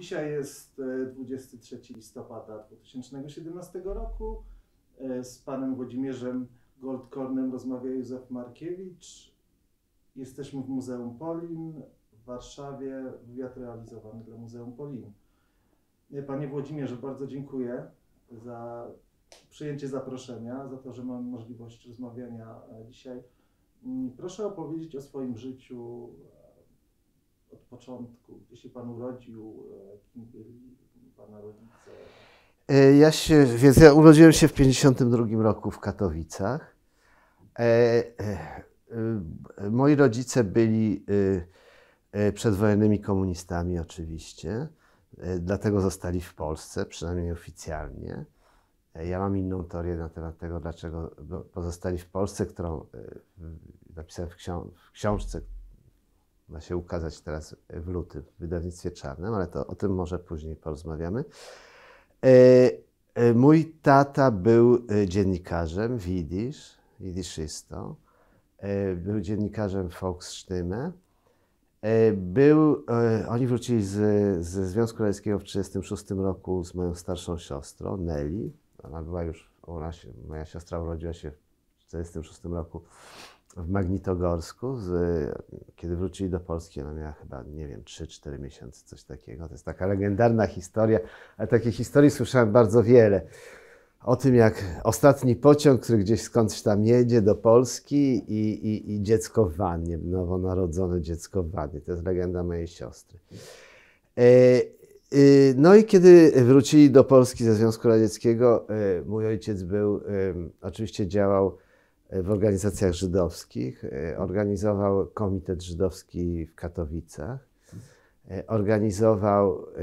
Dzisiaj jest e, 23 listopada 2017 roku. E, Z panem Włodzimierzem Goldkornem rozmawia Józef Markiewicz. Jesteśmy w Muzeum Polin w Warszawie. Wywiad realizowany dla Muzeum Polin. E, Panie Włodzimierzu, bardzo dziękuję za przyjęcie zaproszenia, za to, że mam możliwość rozmawiania e, dzisiaj. Mm, Proszę opowiedzieć o swoim życiu e, od początku, gdzie się Pan urodził, e, kim byli Pana rodzice. E, Ja się, więc ja urodziłem się w 52 roku w Katowicach. E, e, e, moi rodzice byli e, przedwojennymi komunistami oczywiście, dlatego zostali w Polsce, przynajmniej oficjalnie. Ja mam inną teorię na temat tego, dlaczego pozostali w Polsce, którą napisałem w, ksią- w książce, ma się ukazać teraz w lutym w wydawnictwie czarnym, ale to o tym może później porozmawiamy. E, e, Mój tata był e, dziennikarzem w Jidysz, jidyszystą. E, Był dziennikarzem Volksstimme. Był, oni wrócili z, ze Związku Radzieckiego w 1936 roku z moją starszą siostrą, Nelly. Ona była już, ona się, moja siostra urodziła się w 1946 roku w Magnitogorsku. Z, kiedy wrócili do Polski, ona miała chyba, nie wiem, 3-4 miesiące, coś takiego. To jest taka legendarna historia, ale takich historii słyszałem bardzo wiele. O tym, jak ostatni pociąg, który gdzieś skądś tam jedzie do Polski i, i, i dziecko w wannie, nowonarodzone dziecko w wannie. To jest legenda mojej siostry. E, e, no i kiedy wrócili do Polski ze Związku Radzieckiego, e, mój ojciec był, oczywiście działał w organizacjach żydowskich, e, organizował Komitet Żydowski w Katowicach, e, organizował e,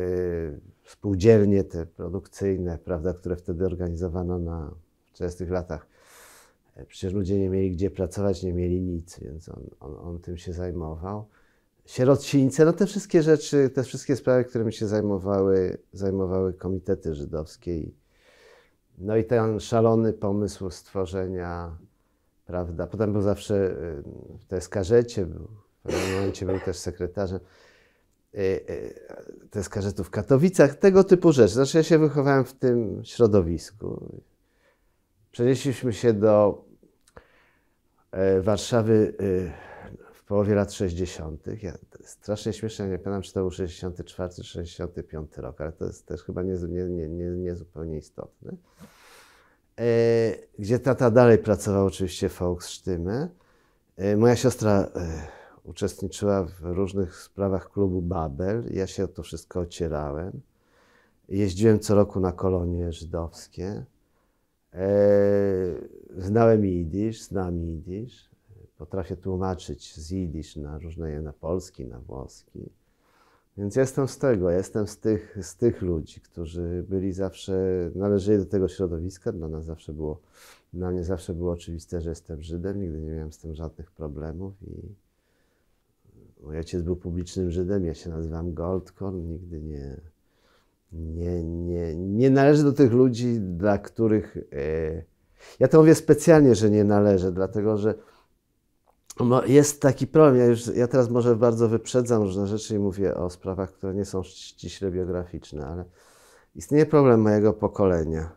spółdzielnie te produkcyjne, prawda, które wtedy organizowano na 40 latach. Przecież ludzie nie mieli gdzie pracować, nie mieli nic, więc on, on, on tym się zajmował. Sierocińce, no te wszystkie rzeczy, te wszystkie sprawy, którymi się zajmowały, zajmowały komitety żydowskie. No i ten szalony pomysł stworzenia, prawda, potem był zawsze y, w Teskarżecie, był, w pewnym momencie był też sekretarzem y, y, Teskarzetu w Katowicach, tego typu rzeczy. Znaczy ja się wychowałem w tym środowisku. Przenieśliśmy się do e, Warszawy w połowie lat 60. Ja, strasznie śmieszne, nie pamiętam, czy to był 64 czy 65 rok, ale to jest też chyba nie, nie, nie, nie zupełnie istotne. E, Gdzie tata dalej pracował oczywiście w Volksstimme. E, Moja siostra e, uczestniczyła w różnych sprawach klubu Babel. Ja się o to wszystko ocierałem. Jeździłem co roku na kolonie żydowskie. Znałem jidysz, znam jidysz. Potrafię tłumaczyć z jidysz na różne, na polski, na włoski. Więc jestem z tego, jestem z tych, z tych ludzi, którzy byli zawsze, należeli do tego środowiska. Dla nas zawsze było, dla mnie zawsze było oczywiste, że jestem Żydem. Nigdy nie miałem z tym żadnych problemów i mój ojciec był publicznym Żydem, ja się nazywam Goldkorn, nigdy nie, nie, nie, nie należę do tych ludzi, dla których. E, ja to mówię specjalnie, że nie należę, dlatego że no, jest taki problem. Ja, już, ja teraz może bardzo wyprzedzam różne rzeczy i mówię o sprawach, które nie są ściśle biograficzne, ale istnieje problem mojego pokolenia,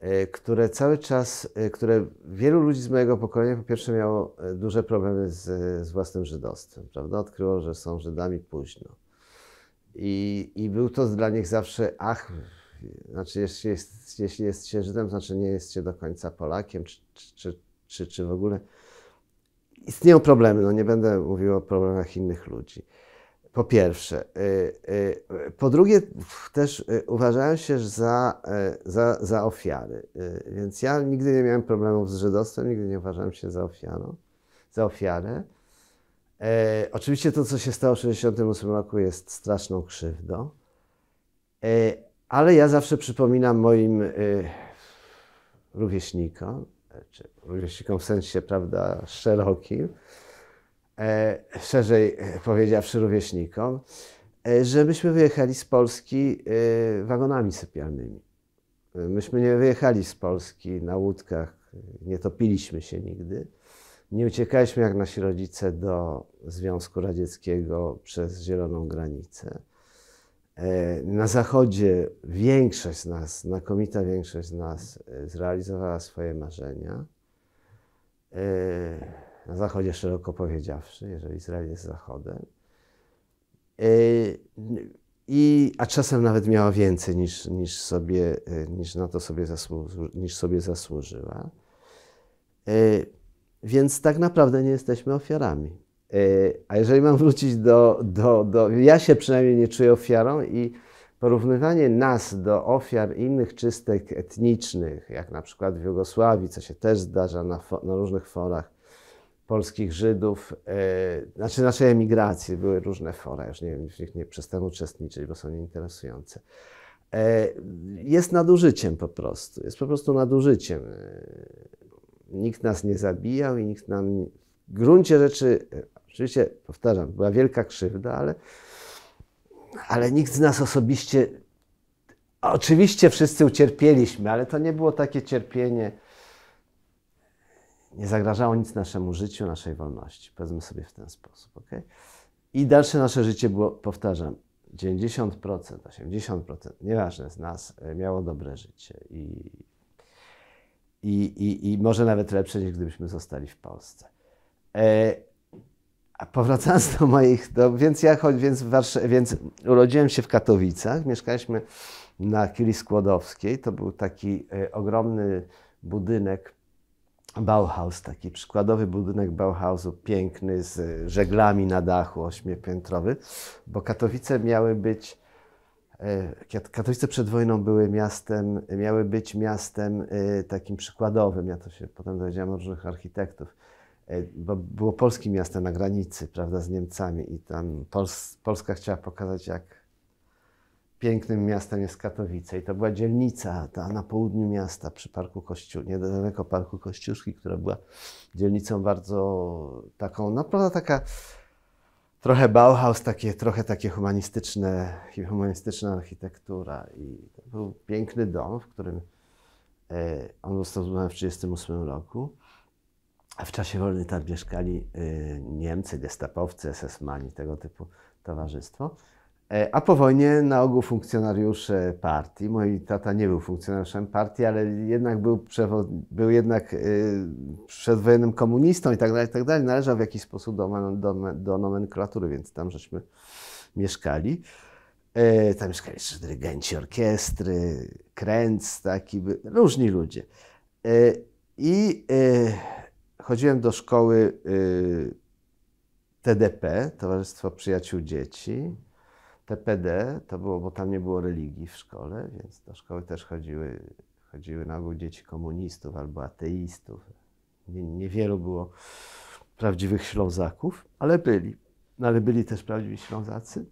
e, które cały czas, e, które wielu ludzi z mojego pokolenia po pierwsze miało e, duże problemy z, z własnym żydostwem, prawda? Odkryło, że są Żydami późno. I, I był to dla nich zawsze, ach, znaczy jeśli jest, jeśli jest się Żydem, znaczy nie jest się do końca Polakiem, czy, czy, czy, czy w ogóle. Istnieją problemy, no nie będę mówił o problemach innych ludzi. Po pierwsze. Y, y, Po drugie, też y, uważałem się za, za, za ofiary. Więc ja nigdy nie miałem problemów z żydostwem, nigdy nie uważałem się za ofiarą, za ofiarę. E, oczywiście to, co się stało w 1968 roku, jest straszną krzywdą. E, ale ja zawsze przypominam moim rówieśnikom, czy rówieśnikom w sensie, prawda, szerokim, e, szerzej powiedziawszy rówieśnikom, e, że myśmy wyjechali z Polski e, wagonami sypialnymi. E, Myśmy nie wyjechali z Polski na łódkach, nie topiliśmy się nigdy. Nie uciekaliśmy jak nasi rodzice do Związku Radzieckiego przez zieloną granicę. E, Na Zachodzie większość z nas, znakomita większość z nas e, zrealizowała swoje marzenia. E, Na Zachodzie szeroko powiedziawszy, jeżeli Izrael jest Zachodem. E, I, a czasem nawet miała więcej niż, niż, sobie, e, niż na to sobie, niż sobie zasłużyła. Więc tak naprawdę nie jesteśmy ofiarami. A jeżeli mam wrócić do, do, do. Ja się przynajmniej nie czuję ofiarą i porównywanie nas do ofiar innych czystek etnicznych, jak na przykład w Jugosławii, co się też zdarza na, na różnych forach polskich Żydów, e, znaczy naszej emigracji, były różne fora, już nie wiem, w nich nie przestałem uczestniczyć, bo są nieinteresujące. E, jest nadużyciem po prostu, jest po prostu nadużyciem. E, Nikt nas nie zabijał i nikt nam w gruncie rzeczy, oczywiście, powtarzam, była wielka krzywda, ale, ale nikt z nas osobiście, oczywiście wszyscy ucierpieliśmy, ale to nie było takie cierpienie, nie zagrażało nic naszemu życiu, naszej wolności. Powiedzmy sobie w ten sposób, ok? I dalsze nasze życie było, powtarzam, 90%, 80%, nieważne z nas, e, miało dobre życie i, i, i, i może nawet lepsze niż gdybyśmy zostali w Polsce. E, powracając do moich, do, więc ja choć, więc, więc urodziłem się w Katowicach, mieszkaliśmy na Kili Skłodowskiej, to był taki e, ogromny budynek Bauhaus, taki przykładowy budynek Bauhausu, piękny, z e, żeglami na dachu, ośmiopiętrowy, bo Katowice miały być, e, Kat- Katowice przed wojną były miastem, miały być miastem takim przykładowym, ja to się potem dowiedziałem od różnych architektów, bo było polskim miastem na granicy, prawda, z Niemcami i tam Pols Polska chciała pokazać, jak pięknym miastem jest Katowice i to była dzielnica ta na południu miasta przy Parku Kościół, niedaleko Parku Kościuszki, która była dzielnicą bardzo taką, naprawdę taka trochę Bauhaus, takie, trochę takie humanistyczne, humanistyczna architektura i to był piękny dom, w którym e, on został zbudowany w 1938 roku. A w czasie wojny tam mieszkali e, Niemcy, gestapowcy, SS-mani, tego typu towarzystwo. E, A po wojnie na ogół funkcjonariusze partii. Mój tata nie był funkcjonariuszem partii, ale jednak był, był jednak y, przedwojennym komunistą i tak dalej, tak dalej. Należał w jakiś sposób do, do, do nomenklatury, więc tam żeśmy mieszkali. E, Tam mieszkali jeszcze dyrygenci orkiestry, kręc, taki, różni ludzie. E, I chodziłem do szkoły y, TDP, Towarzystwo Przyjaciół Dzieci. TPD to było, bo tam nie było religii w szkole, więc do szkoły też chodziły, chodziły na ogół dzieci komunistów albo ateistów. Nie, niewielu było prawdziwych Ślązaków, ale byli. No, ale byli też prawdziwi Ślązacy.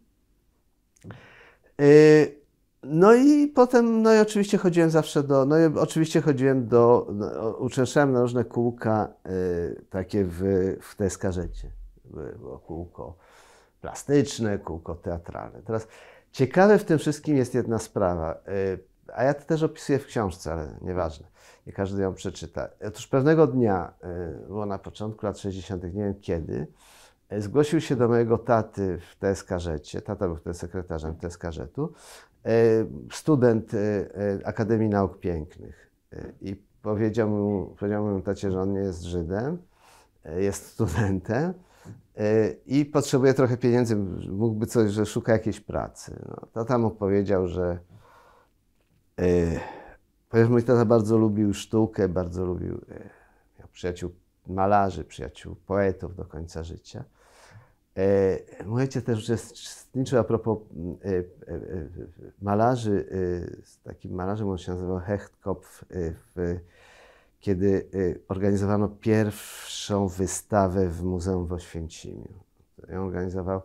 Yy, No i potem, no i oczywiście chodziłem zawsze do, no i oczywiście chodziłem do, no, uczęszczałem na różne kółka yy, takie w, w Teskarzecie. Było kółko plastyczne, kółko teatralne. Teraz ciekawe w tym wszystkim jest jedna sprawa, y, a ja to też opisuję w książce, ale nieważne, nie każdy ją przeczyta. Otóż pewnego dnia, y, było na początku lat 60., nie wiem kiedy, y, zgłosił się do mojego taty w TSK-żecie, tata był wtedy sekretarzem TSK-żetu, y, student y, y, Akademii Nauk Pięknych i powiedział mu, powiedział mu tacie, że on nie jest Żydem, jest studentem, E, i potrzebuje trochę pieniędzy, mógłby coś, że szuka jakiejś pracy. No, tata mu powiedział, że e, ponieważ mój tata bardzo lubił sztukę, bardzo lubił, e, miał przyjaciół malarzy, przyjaciół poetów do końca życia. E, mój ojciec też uczestniczył a propos e, e, e, malarzy, z takim malarzem, on się nazywał Hechtkopf, kiedy organizowano pierwszą wystawę w Muzeum w Oświęcimiu. Ją organizował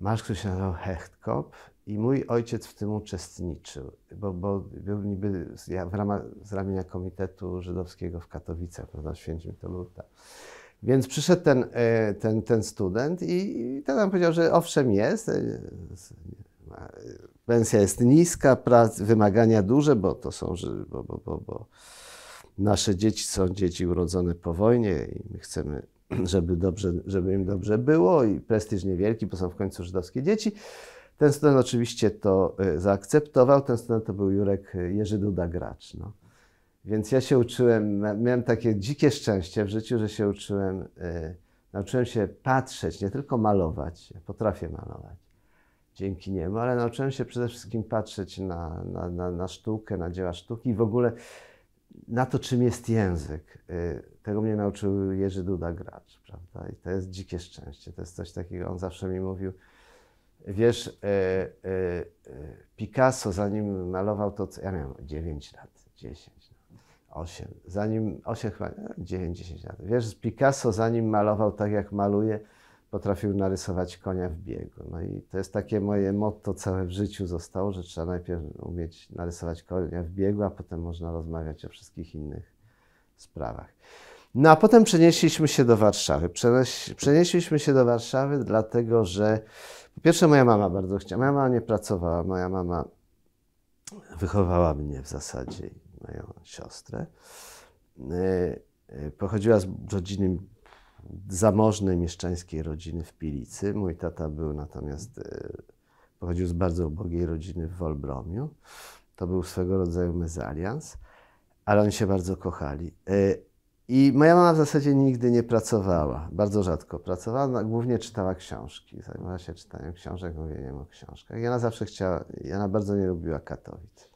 malarz, który się nazywał Hechtkopf i mój ojciec w tym uczestniczył, bo, bo był niby z, ja- w ramach, z ramienia Komitetu Żydowskiego w Katowicach, prawda, w Święcimiu to był. Więc przyszedł ten, e, ten, ten student i, ten nam powiedział, że owszem jest, e, pensja jest niska, prac, wymagania duże, bo to są, bo, bo, bo, bo nasze dzieci są dzieci urodzone po wojnie i my chcemy, żeby, dobrze, żeby im dobrze było i prestiż niewielki, bo są w końcu żydowskie dzieci. Ten student oczywiście to y, zaakceptował. Ten student to był Jurek Jerzy Duda Gracz. No. Więc ja się uczyłem, miałem takie dzikie szczęście w życiu, że się uczyłem, y, nauczyłem się patrzeć, nie tylko malować. Ja potrafię malować dzięki niemu, ale nauczyłem się przede wszystkim patrzeć na, na, na, na sztukę, na dzieła sztuki i w ogóle na to, czym jest język. Y, tego mnie nauczył Jerzy Duda Gracz, prawda? I to jest dzikie szczęście. To jest coś takiego, on zawsze mi mówił, wiesz, y, y, Picasso zanim malował to, ja miałem 9 lat, 10, 8, no, zanim, 8 chyba, 9, 10 lat. Wiesz, Picasso zanim malował tak, jak maluje, potrafił narysować konia w biegu. No i to jest takie moje motto całe w życiu zostało, że trzeba najpierw umieć narysować konia w biegu, a potem można rozmawiać o wszystkich innych sprawach. No a potem przenieśliśmy się do Warszawy. Przenieś, przenieśliśmy się do Warszawy dlatego, że po pierwsze moja mama bardzo chciała, moja mama nie pracowała, moja mama wychowała mnie w zasadzie, moją siostrę. E, e, pochodziła z rodziny zamożnej mieszczańskiej rodziny w Pilicy. Mój tata był natomiast, e, pochodził z bardzo ubogiej rodziny w Wolbromiu. To był swego rodzaju mezalians, ale oni się bardzo kochali. I moja mama w zasadzie nigdy nie pracowała, bardzo rzadko pracowała, głównie czytała książki, zajmowała się czytaniem książek, mówieniem o książkach. I ona zawsze chciała, i ona bardzo nie lubiła Katowic.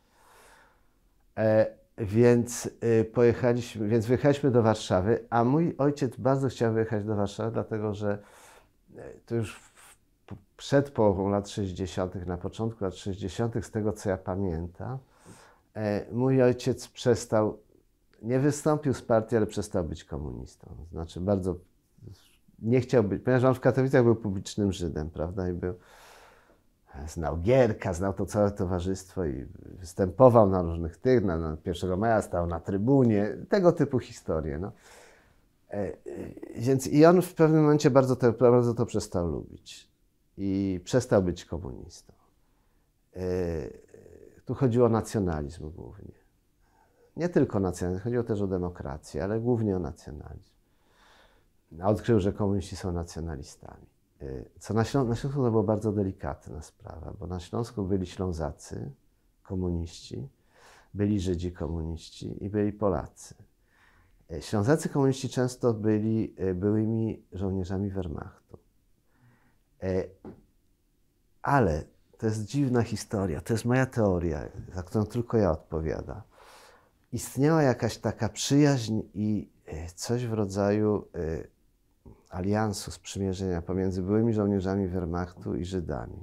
E, więc y, pojechaliśmy, więc wyjechaliśmy do Warszawy, a mój ojciec bardzo chciał wyjechać do Warszawy, dlatego że y, to już przed połową lat 60., na początku lat 60., z tego co ja pamiętam, e, mój ojciec przestał, nie wystąpił z partii, ale przestał być komunistą. Znaczy bardzo nie chciał być, ponieważ on w Katowicach był publicznym Żydem, prawda, i był znał Gierka, znał to całe towarzystwo i występował na różnych tych, na, na 1 maja stał na trybunie, tego typu historie. No. E, e, więc i on w pewnym momencie bardzo, te, bardzo to przestał lubić i przestał być komunistą. E, tu chodziło o nacjonalizm głównie. Nie tylko nacjonalizm, chodziło też o demokrację, ale głównie o nacjonalizm. Odkrył, że komuniści są nacjonalistami. Co na na Śląsku to była bardzo delikatna sprawa, bo na Śląsku byli Ślązacy, komuniści, byli Żydzi komuniści i byli Polacy. Y, Ślązacy komuniści często byli y, byłymi żołnierzami Wehrmachtu. Ale to jest dziwna historia, to jest moja teoria, za którą tylko ja odpowiadam. Istniała jakaś taka przyjaźń i coś w rodzaju aliansu, sprzymierzenia pomiędzy byłymi żołnierzami Wehrmachtu i Żydami.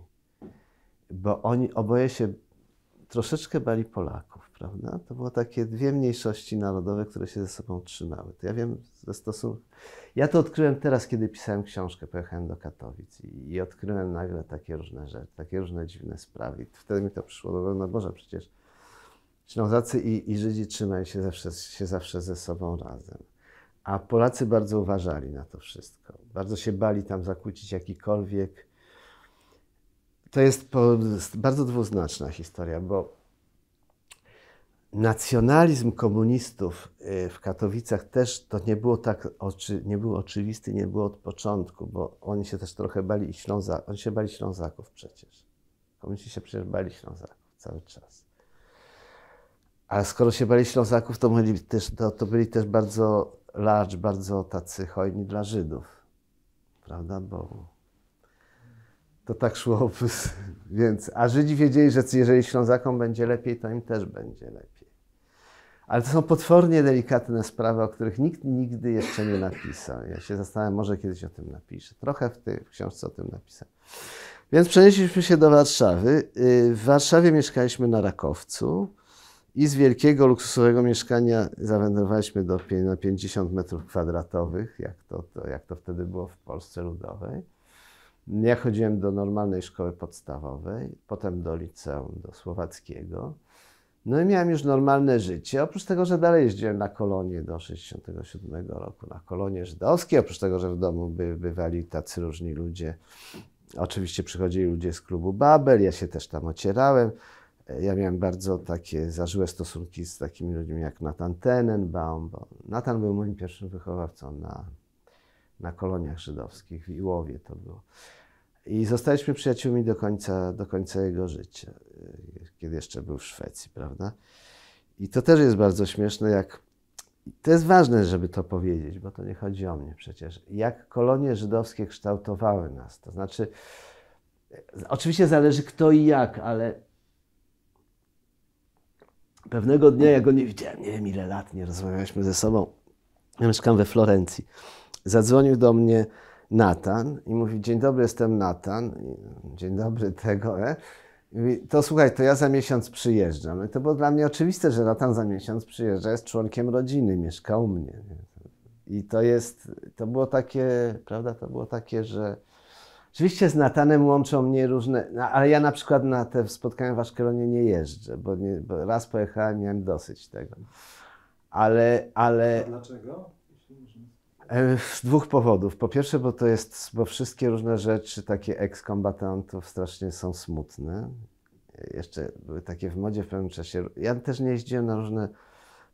Bo oni oboje się troszeczkę bali Polaków, prawda? To było takie dwie mniejszości narodowe, które się ze sobą trzymały. To ja wiem ze stosunku. Ja to odkryłem teraz, kiedy pisałem książkę, pojechałem do Katowic i, i odkryłem nagle takie różne rzeczy, takie różne dziwne sprawy. I wtedy mi to przyszło do no Boże, przecież Ślązacy i, i Żydzi trzymają się zawsze, się zawsze ze sobą razem. A Polacy bardzo uważali na to wszystko. Bardzo się bali tam zakłócić jakikolwiek. To jest bardzo dwuznaczna historia, bo nacjonalizm komunistów y, w Katowicach też to nie było tak oczy, nie był oczywisty, nie było od początku, bo oni się też trochę bali i Ślązaków. Oni się bali Ślązaków przecież. Komuniści się przecież bali Ślązaków cały czas. A skoro się bali Ślązaków, to, byli też, to, to byli też bardzo large, bardzo tacy hojni dla Żydów. Prawda? Bo to tak szło. Więc, a Żydzi wiedzieli, że jeżeli Ślązakom będzie lepiej, to im też będzie lepiej. Ale to są potwornie delikatne sprawy, o których nikt nigdy jeszcze nie napisał. Ja się zastanawiam, może kiedyś o tym napiszę. Trochę w tej książce o tym napisałem. Więc przenieśliśmy się do Warszawy. Y, w Warszawie mieszkaliśmy na Rakowcu. I z wielkiego, luksusowego mieszkania zawędrowaliśmy do, na 50 metrów kwadratowych, jak to, to, jak to wtedy było w Polsce Ludowej. Ja chodziłem do normalnej szkoły podstawowej, potem do liceum, do słowackiego. No i miałem już normalne życie, oprócz tego, że dalej jeździłem na kolonie do 67 roku, na kolonie żydowskie, oprócz tego, że w domu by, bywali tacy różni ludzie. Oczywiście przychodzili ludzie z klubu Babel, ja się też tam ocierałem. Ja miałem bardzo takie zażyłe stosunki z takimi ludźmi jak Nathan Tenenbaum, bo Nathan był moim pierwszym wychowawcą na, na koloniach żydowskich w Iłowie to było. I zostaliśmy przyjaciółmi do końca, do końca jego życia, kiedy jeszcze był w Szwecji, prawda? I to też jest bardzo śmieszne, jak. To jest ważne, żeby to powiedzieć, bo to nie chodzi o mnie przecież. Jak kolonie żydowskie kształtowały nas. To znaczy, oczywiście zależy kto i jak, ale pewnego dnia, ja go nie widziałem, nie wiem ile lat, nie rozmawialiśmy ze sobą. Ja mieszkam we Florencji. Zadzwonił do mnie Natan i mówi: Dzień dobry, jestem Natan. Dzień dobry, tego. E? Mówi, to słuchaj, to ja za miesiąc przyjeżdżam. I to było dla mnie oczywiste, że Natan za miesiąc przyjeżdża, jest członkiem rodziny, mieszka u mnie. I to jest, to było takie, prawda, to było takie, że oczywiście z Natanem łączą mnie różne, no, ale ja na przykład na te spotkania w Aszkelonie nie jeżdżę, bo, nie, bo raz pojechałem, miałem dosyć tego. Ale, ale... A dlaczego? E, z dwóch powodów. Po pierwsze, bo to jest, bo wszystkie różne rzeczy takie ekskombatantów strasznie są smutne. Jeszcze były takie w modzie w pewnym czasie. Ja też nie jeździłem na różne,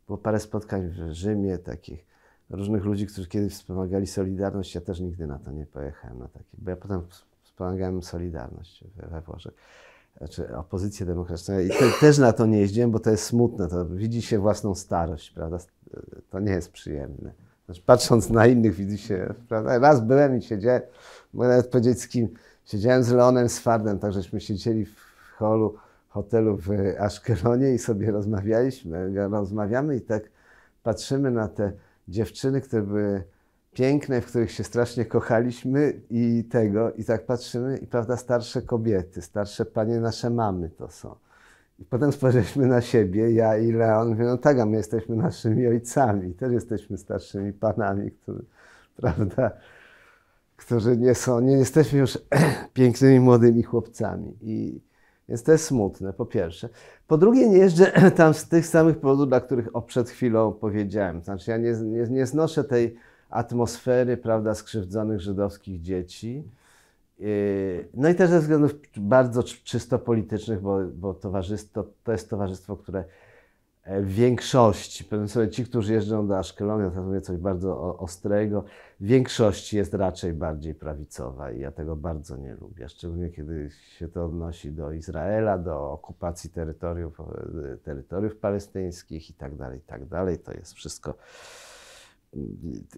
było parę spotkań w Rzymie takich różnych ludzi, którzy kiedyś wspomagali Solidarność. Ja też nigdy na to nie pojechałem na takie, bo ja potem wspomagałem Solidarność we, Włoszech. Znaczy opozycję demokratyczną. I te, też na to nie jeździłem, bo to jest smutne. To widzi się własną starość, prawda? To nie jest przyjemne. Znaczy, patrząc na innych, widzi się, prawda? Raz byłem i siedziałem, mogę nawet powiedzieć z kim, siedziałem z Leonem Sfardem, tak żeśmy siedzieli w holu hotelu w Aszkelonie i sobie rozmawialiśmy, rozmawiamy i tak patrzymy na te dziewczyny, które były piękne, w których się strasznie kochaliśmy i tego, i tak patrzymy i prawda, starsze kobiety, starsze panie, nasze mamy to są. I potem spojrzeliśmy na siebie, ja i Leon, mówię, no tak, a my jesteśmy naszymi ojcami, też jesteśmy starszymi panami, którzy, prawda, którzy nie są, nie jesteśmy już pięknymi młodymi chłopcami. I, więc to jest smutne, po pierwsze. Po drugie, nie jeżdżę tam z tych samych powodów, dla których o przed chwilą powiedziałem. Znaczy, ja nie, nie, nie znoszę tej atmosfery, prawda, skrzywdzonych żydowskich dzieci Yy, no i też ze względów bardzo czysto politycznych, bo, bo towarzystwo, to jest towarzystwo, które w większości, powiem sobie, ci, którzy jeżdżą do Aszkelonu, to mówię coś bardzo ostrego, większości jest raczej bardziej prawicowa i ja tego bardzo nie lubię, szczególnie kiedy się to odnosi do Izraela, do okupacji terytoriów, e, terytoriów palestyńskich i tak dalej, i tak dalej. To jest wszystko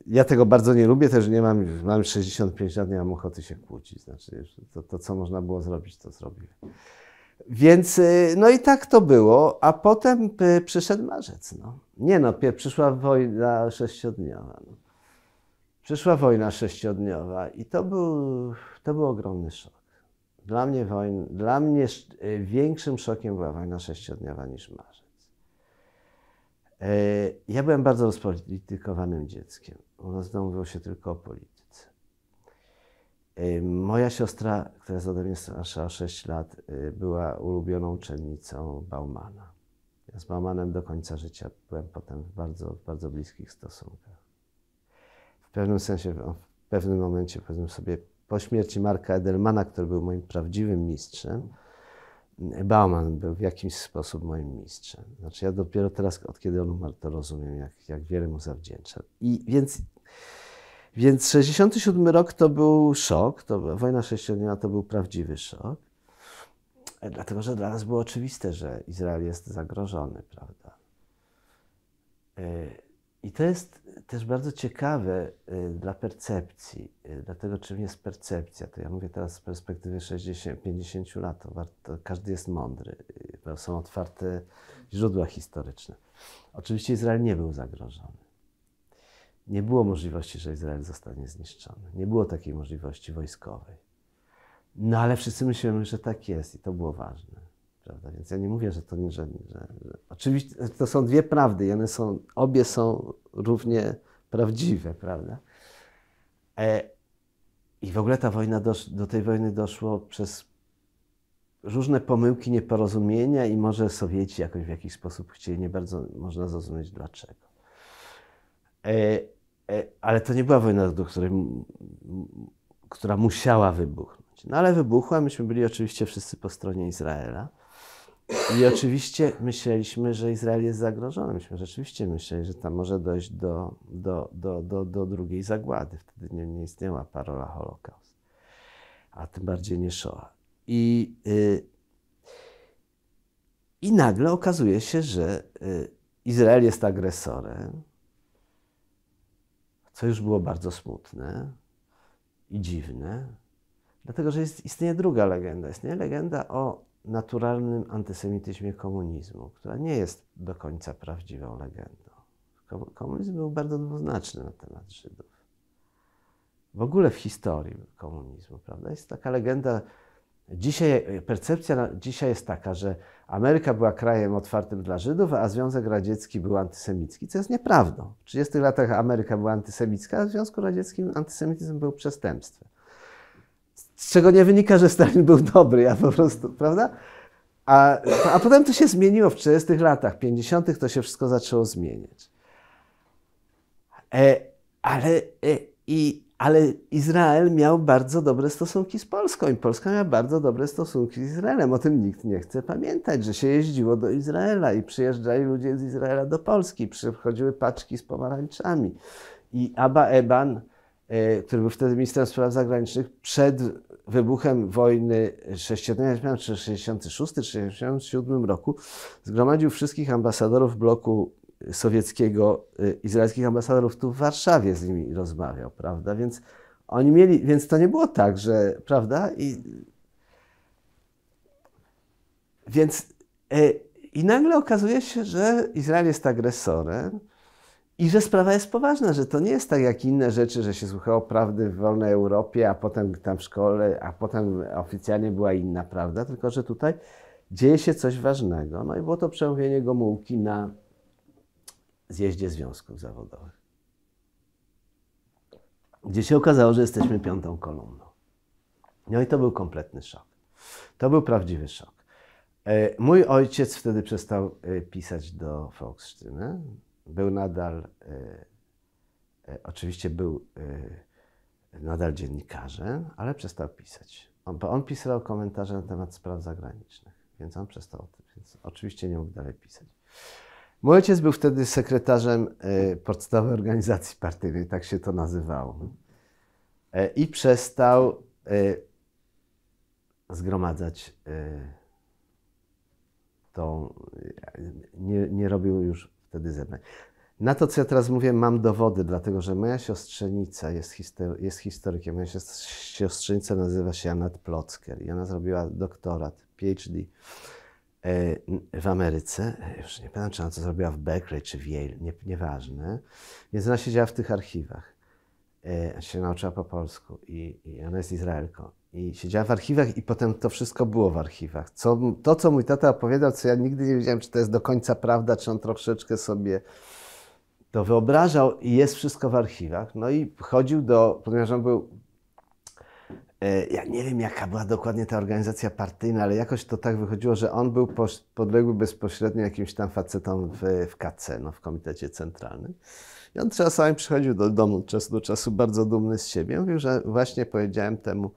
ja tego bardzo nie lubię, też nie mam, mam 65 lat, nie mam ochoty się kłócić. Znaczy, to, to co można było zrobić, to zrobiłem. Więc, y, no i tak to było, a potem y, przyszedł marzec. No. Nie no, przyszła wojna sześciodniowa. No. Przyszła wojna sześciodniowa i to był, to był ogromny szok. Dla mnie, wojn, dla mnie y, większym szokiem była wojna sześciodniowa niż marzec. Ja byłem bardzo rozpolitykowanym dzieckiem. U nas w domu mówiło się tylko o polityce. E, moja siostra, która jest ode mnie starsza o 6 lat, e, była ulubioną uczennicą Baumana. Ja z Baumanem do końca życia byłem potem w bardzo, bardzo bliskich stosunkach. W pewnym sensie, w pewnym momencie, powiedzmy sobie, po śmierci Marka Edelmana, który był moim prawdziwym mistrzem, Bauman był w jakiś sposób moim mistrzem. Znaczy ja dopiero teraz, od kiedy on umarł, to rozumiem, jak, jak wiele mu zawdzięczam. I więc, więc 67 rok to był szok, to, wojna sześciodniowa to był prawdziwy szok, dlatego że dla nas było oczywiste, że Izrael jest zagrożony, prawda? E, I to jest też bardzo ciekawe y, dla percepcji, dlatego czym jest percepcja. To ja mówię teraz z perspektywy 60, 50 lat, to warto, każdy jest mądry, są otwarte źródła historyczne. Oczywiście Izrael nie był zagrożony. Nie było możliwości, że Izrael zostanie zniszczony. Nie było takiej możliwości wojskowej. No ale wszyscy myślimy, że tak jest i to było ważne. Prawda? Więc ja nie mówię, że to nie, że, że, że, Oczywiście to są dwie prawdy i one są, obie są równie prawdziwe, prawda? E, I w ogóle ta wojna dosz, do tej wojny doszło przez różne pomyłki, nieporozumienia i może Sowieci jakoś w jakiś sposób chcieli, nie bardzo można zrozumieć dlaczego. E, ale to nie była wojna, do której, która musiała wybuchnąć. No ale wybuchła, myśmy byli oczywiście wszyscy po stronie Izraela. I oczywiście myśleliśmy, że Izrael jest zagrożony. Myśmy rzeczywiście myśleli, że tam może dojść do, do, do, do, do drugiej zagłady. Wtedy nie, nie istniała parola Holokaust. a tym bardziej nie Shoah. I, y, i nagle okazuje się, że y, Izrael jest agresorem, co już było bardzo smutne i dziwne, dlatego że jest, istnieje druga legenda. Istnieje legenda o naturalnym antysemityzmie komunizmu, która nie jest do końca prawdziwą legendą. Komunizm był bardzo dwuznaczny na temat Żydów. W ogóle w historii komunizmu, prawda? Jest taka legenda. Dzisiaj, percepcja dzisiaj jest taka, że Ameryka była krajem otwartym dla Żydów, a Związek Radziecki był antysemicki, co jest nieprawdą. W 30 latach Ameryka była antysemicka, a w Związku Radzieckim antysemityzm był przestępstwem. Z czego nie wynika, że Stalin był dobry, ja po prostu, prawda? A, a potem to się zmieniło w 40 latach, 50 to się wszystko zaczęło zmieniać. E, ale, e, i, ale Izrael miał bardzo dobre stosunki z Polską i Polska miała bardzo dobre stosunki z Izraelem. O tym nikt nie chce pamiętać, że się jeździło do Izraela i przyjeżdżali ludzie z Izraela do Polski, przychodziły paczki z pomarańczami. I Abba Eban, e, który był wtedy ministrem spraw zagranicznych, przed wybuchem wojny sześciodniowej, czy 66 czy 67 roku, zgromadził wszystkich ambasadorów bloku sowieckiego, y, izraelskich ambasadorów tu w Warszawie z nimi rozmawiał, prawda? Więc oni mieli, więc to nie było tak, że, prawda? I, więc y, i nagle okazuje się, że Izrael jest agresorem i że sprawa jest poważna, że to nie jest tak jak inne rzeczy, że się słuchało prawdy w wolnej Europie, a potem tam w szkole, a potem oficjalnie była inna prawda, tylko że tutaj dzieje się coś ważnego. No i było to przemówienie Gomułki na zjeździe związków zawodowych, gdzie się okazało, że jesteśmy piątą kolumną. No i to był kompletny szok. To był prawdziwy szok. E, mój ojciec wtedy przestał e, pisać do Volksstimme. Był nadal, e, oczywiście był nadal dziennikarzem, ale przestał pisać. On, on pisał komentarze na temat spraw zagranicznych, więc on przestał, więc oczywiście nie mógł dalej pisać. Mój ojciec był wtedy sekretarzem e, podstawowej organizacji partyjnej, tak się to nazywało. E, I przestał e, zgromadzać tą. Nie, nie robił już wtedy zebrań. Na to, co ja teraz mówię, mam dowody, dlatego że moja siostrzenica jest, histor jest historykiem. Moja siostrzenica nazywa się Anat Plocker i ona zrobiła doktorat, PhD w Ameryce, już nie pamiętam, czy ona to zrobiła w Berkeley czy w Yale, nie, nieważne, więc ona siedziała w tych archiwach. E, się nauczyła po polsku i, i ona jest Izraelką. I siedziała w archiwach i potem to wszystko było w archiwach. Co, to, co mój tata opowiadał, co ja nigdy nie wiedziałem, czy to jest do końca prawda, czy on troszeczkę sobie to wyobrażał i jest wszystko w archiwach. No i chodził do, ponieważ on był E, ja nie wiem, jaka była dokładnie ta organizacja partyjna, ale jakoś to tak wychodziło, że on był podległy bezpośrednio jakimś tam facetom w, w KC, no, w Komitecie Centralnym. I on czasami przychodził do domu od czasu do czasu bardzo dumny z siebie. Mówił, że właśnie powiedziałem temu,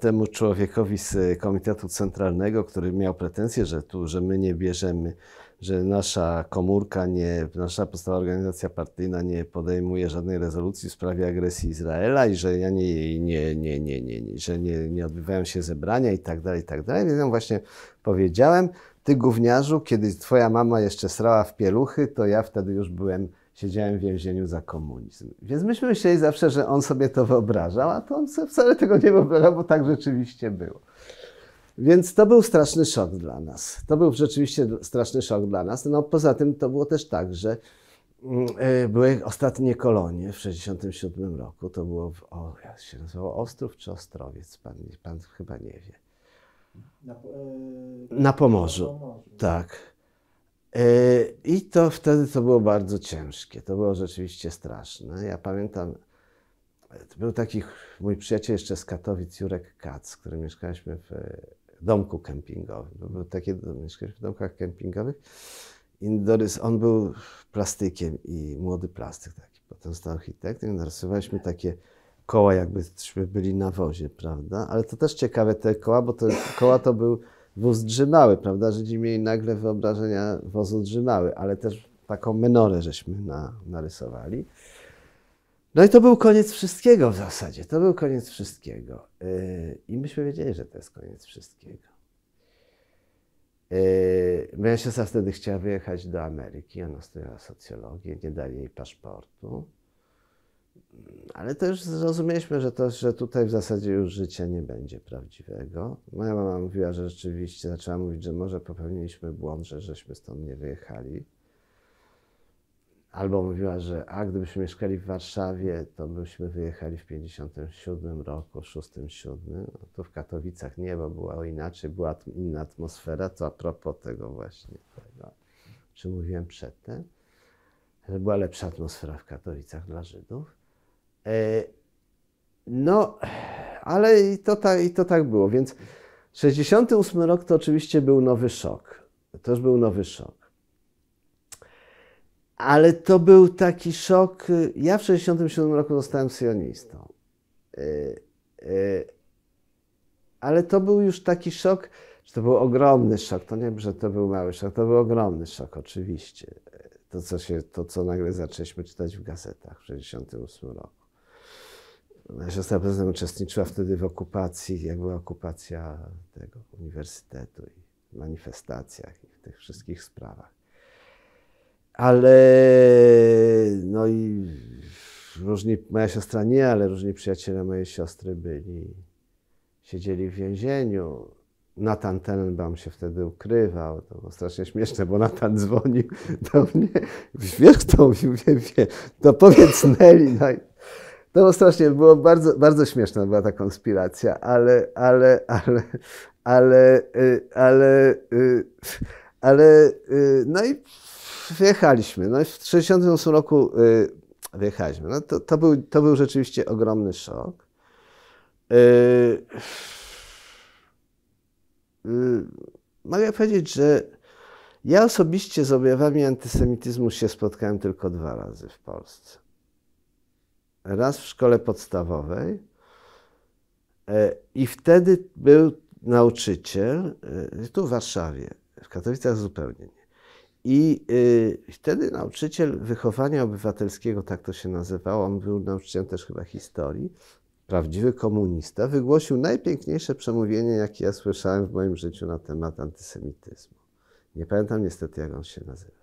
temu człowiekowi z Komitetu Centralnego, który miał pretensje, że tu, że my nie bierzemy że nasza komórka, nie, nasza podstawowa organizacja partyjna nie podejmuje żadnej rezolucji w sprawie agresji Izraela i że ja nie, nie, nie, nie, nie, nie że nie, nie odbywają się zebrania i tak dalej, i tak dalej. Więc ja właśnie powiedziałem, ty gówniarzu, kiedy twoja mama jeszcze srała w pieluchy, to ja wtedy już byłem, siedziałem w więzieniu za komunizm. Więc myśmy myśleli zawsze, że on sobie to wyobrażał, a to on sobie wcale tego nie wyobrażał, bo tak rzeczywiście było. Więc to był straszny szok dla nas. To był rzeczywiście straszny szok dla nas. No poza tym to było też tak, że mm, e, były ostatnie kolonie w 1967 roku. To było, w, o, jak się nazywało, Ostrów czy Ostrowiec? Pan, pan chyba nie wie. Na, e, na Pomorzu. Na Pomorzu. Tak. E, I to wtedy to było bardzo ciężkie. To było rzeczywiście straszne. Ja pamiętam, był taki mój przyjaciel jeszcze z Katowic, Jurek Kac, z którym mieszkaliśmy w domku kempingowym. Były takie, mieszkaliśmy w domkach kempingowych. I Dorys, on był plastykiem i młody plastyk taki. Potem został architektem narysowaliśmy takie koła, jakbyśmy byli na wozie, prawda? Ale to też ciekawe te koła, bo te koła to był wóz drzymały, prawda? Żydzi mieli nagle wyobrażenia wozu drzymały, ale też taką menorę żeśmy na, narysowali. No i to był koniec wszystkiego w zasadzie. To był koniec wszystkiego. Yy, I myśmy wiedzieli, że to jest koniec wszystkiego. Yy, moja siostra wtedy chciała wyjechać do Ameryki. Ona studiowała socjologię, nie dali jej paszportu. Ale to już zrozumieliśmy, że, to, że tutaj w zasadzie już życia nie będzie prawdziwego. Moja mama mówiła, że rzeczywiście zaczęła mówić, że może popełniliśmy błąd, że żeśmy stąd nie wyjechali. Albo mówiła, że a gdybyśmy mieszkali w Warszawie, to byśmy wyjechali w 57 roku, 6-7. No, tu w Katowicach nie, bo było inaczej, była inna atmosfera. To a propos tego właśnie, tego, o czym mówiłem przedtem, że była lepsza atmosfera w Katowicach dla Żydów. E, no, ale i to, tak, i to tak było. Więc 68 rok to oczywiście był nowy szok. To już był nowy szok. Ale to był taki szok. Ja w 67 roku zostałem sionistą. E, e, ale to był już taki szok, że to był ogromny szok. To nie, że to był mały szok, to był ogromny szok, oczywiście. To, co, się, to, co nagle zaczęliśmy czytać w gazetach w 68 roku. Moja siostra prezydent uczestniczyła wtedy w okupacji, jak była okupacja tego uniwersytetu i manifestacjach i w tych wszystkich sprawach. Ale no i różni, moja siostra nie, ale różni przyjaciele mojej siostry byli, siedzieli w więzieniu. Natan Tenenbaum się wtedy ukrywał. To było strasznie śmieszne, bo Natan dzwonił do mnie. Wiesz, kto mówił? Wie, wie. To powiedz Nelly. No i to było strasznie, było bardzo, bardzo śmieszna była ta konspiracja, ale, ale, ale, ale, y, ale, y, ale, y, no i wyjechaliśmy. No i w 1968 roku wyjechaliśmy. No to, to, był, to był rzeczywiście ogromny szok. Mogę powiedzieć, że ja osobiście z objawami antysemityzmu się spotkałem tylko dwa razy w Polsce raz w szkole podstawowej e, i wtedy był nauczyciel, e, tu w Warszawie, w Katowicach zupełnie nie. I e, wtedy nauczyciel wychowania obywatelskiego, tak to się nazywało, on był nauczycielem też chyba historii, prawdziwy komunista, wygłosił najpiękniejsze przemówienie, jakie ja słyszałem w moim życiu na temat antysemityzmu. Nie pamiętam niestety, jak on się nazywa.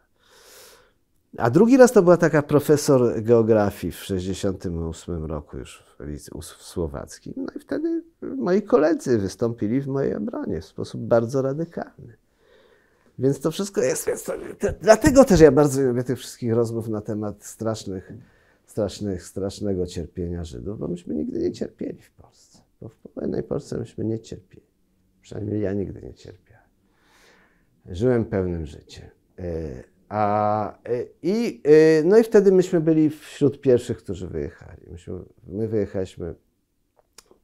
A drugi raz to była taka profesor geografii w 1968 roku już w Słowackim. No i wtedy moi koledzy wystąpili w mojej obronie w sposób bardzo radykalny. Więc to wszystko jest. Więc to, dlatego też ja bardzo lubię tych wszystkich rozmów na temat strasznych, strasznych, strasznego cierpienia Żydów, bo myśmy nigdy nie cierpieli w Polsce. Bo w powojennej Polsce myśmy nie cierpieli. Przynajmniej ja nigdy nie cierpiałem. Żyłem pełnym życiem. E, a, y, i, y, no i wtedy myśmy byli wśród pierwszych, którzy wyjechali. Myśmy, my wyjechaliśmy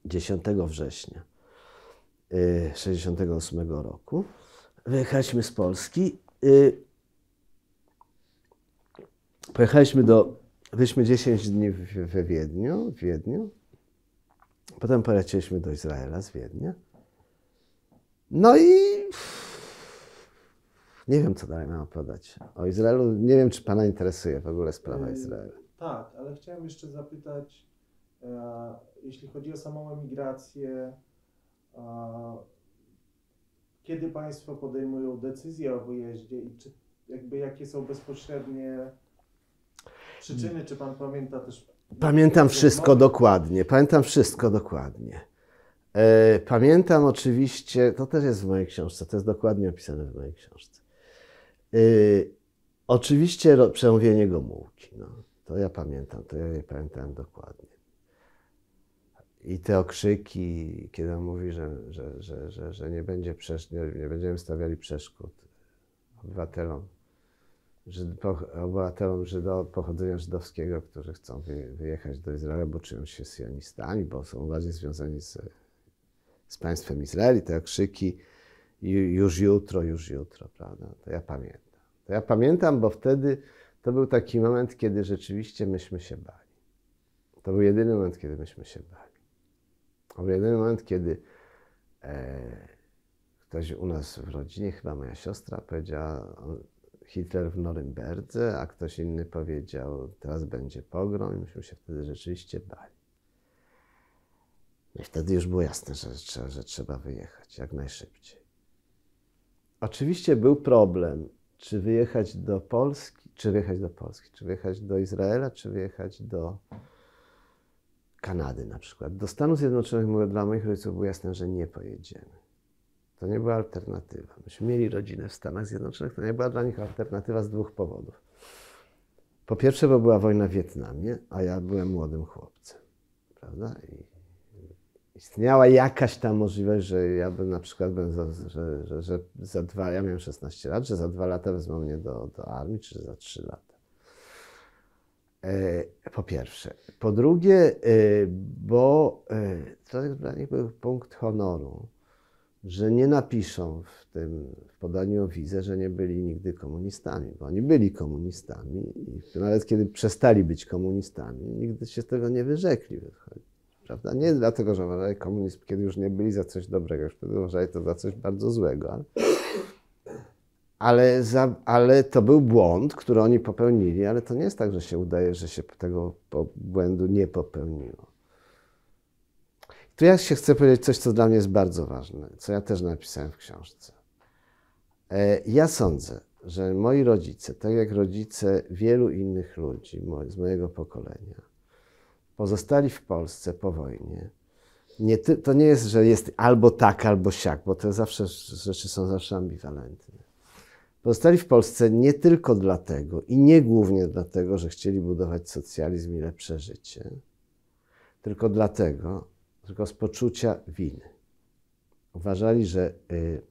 10 września 1968 y, roku. Wyjechaliśmy z Polski. Pojechaliśmy do, byliśmy 10 dni we Wiedniu, w Wiedniu. Potem polecieliśmy do Izraela z Wiednia. No i nie wiem, co dalej mam podać. O Izraelu nie wiem, czy Pana interesuje w ogóle sprawa Izraela. Tak, ale chciałem jeszcze zapytać, e, jeśli chodzi o samą emigrację, e, kiedy Państwo podejmują decyzję o wyjeździe i czy, jakby jakie są bezpośrednie przyczyny, czy Pan pamięta też? Pamiętam wszystko dokładnie, pamiętam wszystko dokładnie. E, pamiętam oczywiście, to też jest w mojej książce, to jest dokładnie opisane w mojej książce. Yy, oczywiście przemówienie Gomułki, no, to ja pamiętam, to ja je pamiętałem dokładnie. I te okrzyki, kiedy on mówi, że, że, że, że, że nie, będzie przesz- nie, nie będziemy stawiali przeszkód obywatelom, Żyd, obywatelom Żydo, pochodzenia żydowskiego, którzy chcą wyjechać do Izraela, bo czują się sionistami, bo są bardziej związani z, z państwem Izraeli, te okrzyki już jutro, już jutro, prawda? To ja pamiętam. To ja pamiętam, bo wtedy to był taki moment, kiedy rzeczywiście myśmy się bali. To był jedyny moment, kiedy myśmy się bali. Był jedyny moment, kiedy e, ktoś u nas w rodzinie, chyba moja siostra, powiedziała, Hitler w Norymberdze, a ktoś inny powiedział, teraz będzie pogrom i myśmy się wtedy rzeczywiście bali. No i wtedy już było jasne, że, że, że trzeba wyjechać jak najszybciej. Oczywiście był problem, czy wyjechać do Polski, czy wyjechać do Polski, czy wyjechać do Izraela, czy wyjechać do Kanady na przykład. Do Stanów Zjednoczonych dla moich rodziców było jasne, że nie pojedziemy. To nie była alternatywa. Myśmy mieli rodzinę w Stanach Zjednoczonych, to nie była dla nich alternatywa z dwóch powodów. Po pierwsze, bo była wojna w Wietnamie, a ja byłem młodym chłopcem, prawda? I istniała jakaś tam możliwość, że ja bym na przykład, bym za, że, że, że, za dwa, ja miałem 16 lat, że za dwa lata wezmą mnie do, do armii, czy za trzy lata. E, po pierwsze. Po drugie, e, bo e, to dla nich był punkt honoru że nie napiszą w tym w podaniu o wizę, że nie byli nigdy komunistami, bo oni byli komunistami i nawet kiedy przestali być komunistami, nigdy się z tego nie wyrzekli. Prawda? Nie dlatego, że uważali komunizm, kiedy już nie byli za coś dobrego, już wtedy uważali to za coś bardzo złego. Ale, ale, za, ale to był błąd, który oni popełnili, ale to nie jest tak, że się udaje, że się tego błędu nie popełniło. Tu ja się chcę powiedzieć coś, co dla mnie jest bardzo ważne, co ja też napisałem w książce. E, ja sądzę, że moi rodzice, tak jak rodzice wielu innych ludzi z mojego pokolenia, pozostali w Polsce po wojnie. Nie, to nie jest, że jest albo tak, albo siak, bo te zawsze rzeczy są zawsze ambiwalentne. Pozostali w Polsce nie tylko dlatego i nie głównie dlatego, że chcieli budować socjalizm i lepsze życie, tylko dlatego, tylko z poczucia winy. Uważali, że, y,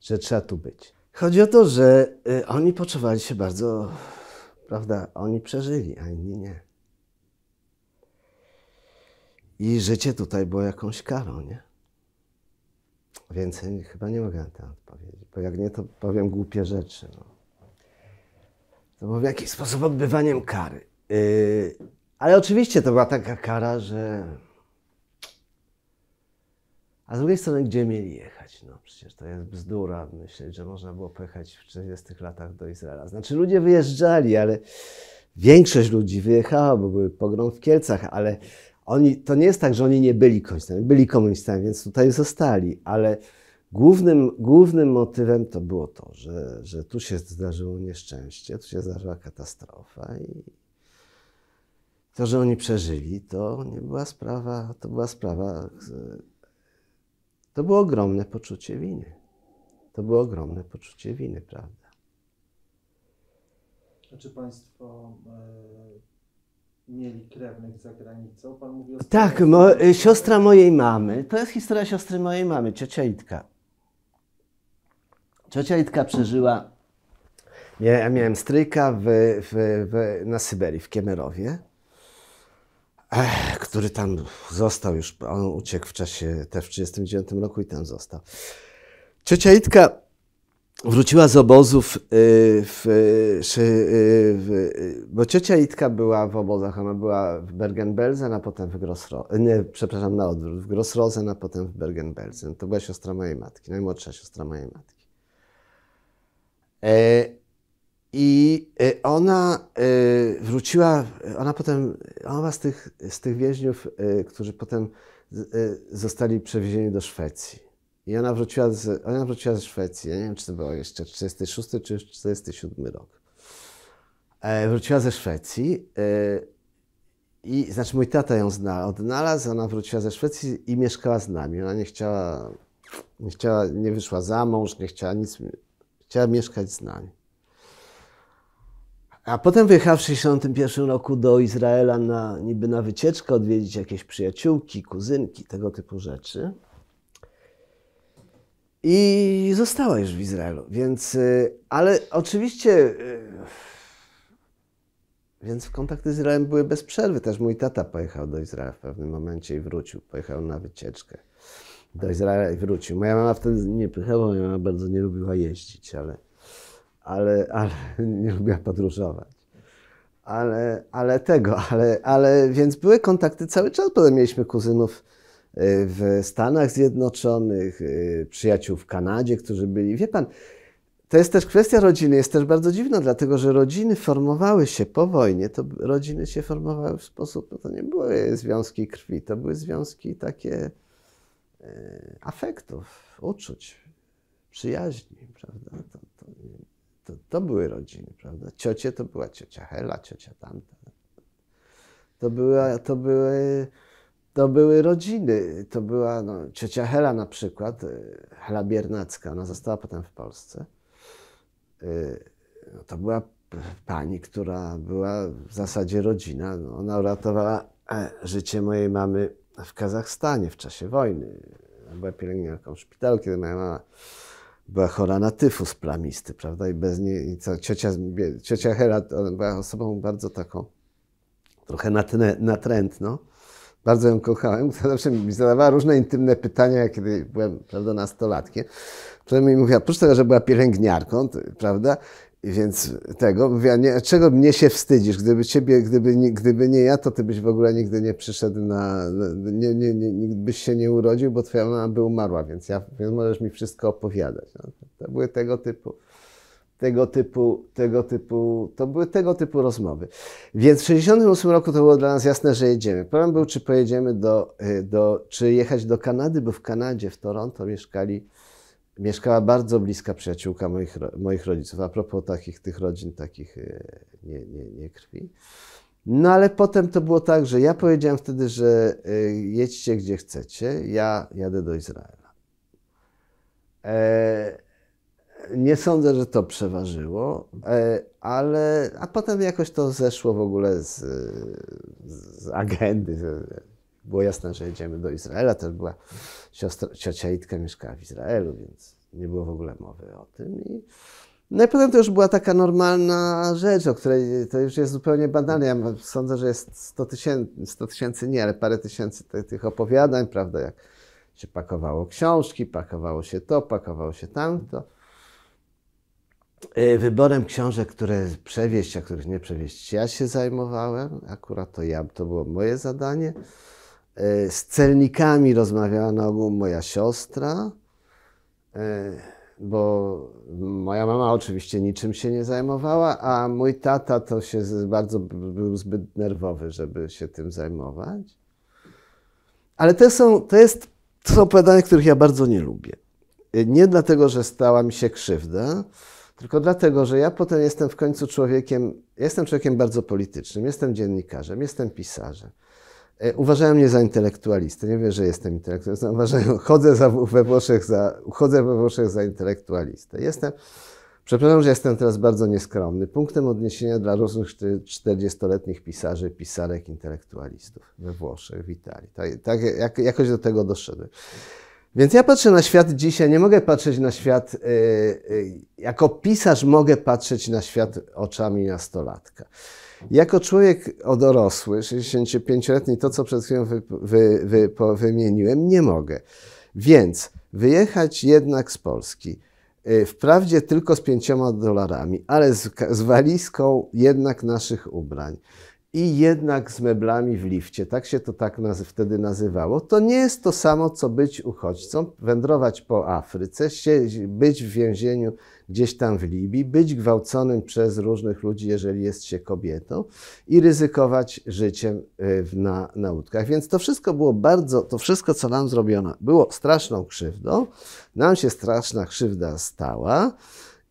że trzeba tu być. Chodzi o to, że y, oni poczuwali się bardzo, prawda, oni przeżyli, a inni nie. I życie tutaj było jakąś karą, nie? Więcej chyba nie mogę na to odpowiedzieć, bo jak nie, to powiem głupie rzeczy. No. To było w jakiś sposób odbywaniem kary. Yy, ale oczywiście to była taka kara, że. A z drugiej strony, gdzie mieli jechać? No przecież to jest bzdura myśleć, że można było pojechać w 40 latach do Izraela. Znaczy, ludzie wyjeżdżali, ale większość ludzi wyjechała, bo były pogrom w Kielcach, ale oni, to nie jest tak, że oni nie byli komunistami. Byli komunistami, więc tutaj zostali, ale głównym, głównym motywem to było to, że, że tu się zdarzyło nieszczęście, tu się zdarzyła katastrofa i to, że oni przeżyli, to nie była sprawa, to była sprawa, to było ogromne poczucie winy. To było ogromne poczucie winy, prawda? Czy Państwo e, mieli krewnych za granicą? Pan mówi o Tak, mo, siostra mojej mamy, to jest historia siostry mojej mamy, ciocia Itka. Ciocia Itka przeżyła, ja miałem stryjka w, w, w, na Syberii, w Kiemerowie który tam został już, on uciekł w czasie, też w 1939 roku i tam został. Ciocia Itka wróciła z obozów, y, w, y, w, bo ciocia Itka była w obozach, ona była w Bergen-Belsen, a potem w Grossrosen, nie, przepraszam, na odwrót, w Grossrosen, a potem w Bergen-Belsen. To była siostra mojej matki, najmłodsza siostra mojej matki. E, i y, ona y, wróciła, ona potem, ona z tych, z tych więźniów, y, którzy potem zostali przewiezieni do Szwecji. I ona wróciła, z, ona wróciła ze Szwecji, ja nie wiem, czy to było jeszcze 46 czy 47 rok. E, wróciła ze Szwecji i, znaczy mój tata ją zna, odnalazł, ona wróciła ze Szwecji i mieszkała z nami. Ona nie chciała, nie chciała, nie wyszła za mąż, nie chciała nic, chciała mieszkać z nami. A potem wyjechał w 1961 roku do Izraela na, niby na wycieczkę, odwiedzić jakieś przyjaciółki, kuzynki, tego typu rzeczy. I została już w Izraelu. Więc, y, ale oczywiście, y, więc kontakty z Izraelem były bez przerwy. Też mój tata pojechał do Izraela w pewnym momencie i wrócił. Pojechał na wycieczkę do Izraela i wrócił. Moja mama wtedy nie pojechała, moja mama bardzo nie lubiła jeździć, ale ale, ale nie lubiła podróżować. Ale, ale tego, ale, ale więc były kontakty cały czas. Potem mieliśmy kuzynów w Stanach Zjednoczonych, y, przyjaciół w Kanadzie, którzy byli. Wie pan, to jest też kwestia rodziny, jest też bardzo dziwna, dlatego że rodziny formowały się po wojnie, to rodziny się formowały w sposób, no to nie były związki krwi, to były związki takie e, afektów, uczuć, przyjaźni, prawda? To, to, to, to, były rodziny, prawda? Ciocie to była ciocia Hela, ciocia tamta. To, była, to były to były rodziny. To była no, ciocia Hela na przykład, y, Hela Biernacka, ona została potem w Polsce. Y, no, to była pani, która była w zasadzie rodzina. No, ona uratowała e, życie mojej mamy w Kazachstanie w czasie wojny. Była pielęgniarką w szpitalu, kiedy moja mama była chora na tyfus plamisty, prawda? I bez niej, i co, ciocia, ciocia Hela była osobą bardzo taką, trochę natrętną. Bardzo ją kochałem. Zawsze mi zadawała różne intymne pytania, kiedy byłem prawda, nastolatkiem. Potem mi mówiła, oprócz tego, że była pielęgniarką, to, prawda, więc tego, mówiła, nie, czego mnie się wstydzisz? Gdyby ciebie, gdyby gdyby nie ja, to ty byś w ogóle nigdy nie przyszedł na, nie, nie, nie, nie byś się nie urodził, bo twoja mama by umarła, więc ja, więc możesz mi wszystko opowiadać. No, to były tego typu tego typu, tego typu, to były tego typu rozmowy. Więc w 1968 roku to było dla nas jasne, że jedziemy. Problem był, czy pojedziemy do, y, do, czy jechać do Kanady, bo w Kanadzie, w Toronto mieszkali, mieszkała bardzo bliska przyjaciółka moich, moich rodziców. A propos takich, tych rodzin, takich y, nie, nie, nie krwi. No ale potem to było tak, że ja powiedziałem wtedy, że y, jedźcie gdzie chcecie, ja jadę do Izraela. E, nie sądzę, że to przeważyło, e, ale a potem jakoś to zeszło w ogóle z, z agendy. Było jasne, że jedziemy do Izraela. Też była siostra, ciocia Itka mieszkała w Izraelu, więc nie było w ogóle mowy o tym. I, no i potem to już była taka normalna rzecz, o której to już jest zupełnie badane. Ja sądzę, że jest 100 tysięcy, 100 tysięcy nie, ale parę tysięcy tych, tych opowiadań, prawda, jak się pakowało książki, pakowało się to, pakowało się tamto. E, wyborem książek, które przewieźć, a których nie przewieźć, ja się zajmowałem. Akurat to ja, to było moje zadanie. E, z celnikami rozmawiała na ogół moja siostra, e, bo moja mama oczywiście niczym się nie zajmowała, a mój tata to się bardzo był zbyt nerwowy, żeby się tym zajmować. Ale to są, to jest, to są opowiadania, których ja bardzo nie lubię. Nie dlatego, że stała mi się krzywda, tylko dlatego, że ja potem jestem w końcu człowiekiem, jestem człowiekiem bardzo politycznym, jestem dziennikarzem, jestem pisarzem. E, uważają mnie za intelektualistę. Nie wiem, że jestem intelektualistą. Uważają, chodzę za, we Włoszech za, chodzę we Włoszech za intelektualistę. Jestem, przepraszam, że jestem teraz bardzo nieskromny. Punktem odniesienia dla różnych 40-letnich pisarzy, pisarek, intelektualistów we Włoszech, w Italii. Tak, tak jak, jakoś do tego doszedłem. Więc ja patrzę na świat dzisiaj, nie mogę patrzeć na świat, yy, yy, jako pisarz mogę patrzeć na świat oczami nastolatka. Jako człowiek dorosły, 65-letni, to co przed chwilą wy, wy, wy, wymieniłem, nie mogę. Więc wyjechać jednak z Polski, yy, wprawdzie tylko z pięcioma dolarami, ale z, z walizką jednak naszych ubrań, i jednak z meblami w lifcie, tak się to tak nazy wtedy nazywało, to nie jest to samo, co być uchodźcą, wędrować po Afryce, być w więzieniu gdzieś tam w Libii, być gwałconym przez różnych ludzi, jeżeli jest się kobietą i ryzykować życiem y, na, na łódkach. Więc to wszystko było bardzo, to wszystko, co nam zrobiono, było straszną krzywdą, nam się straszna krzywda stała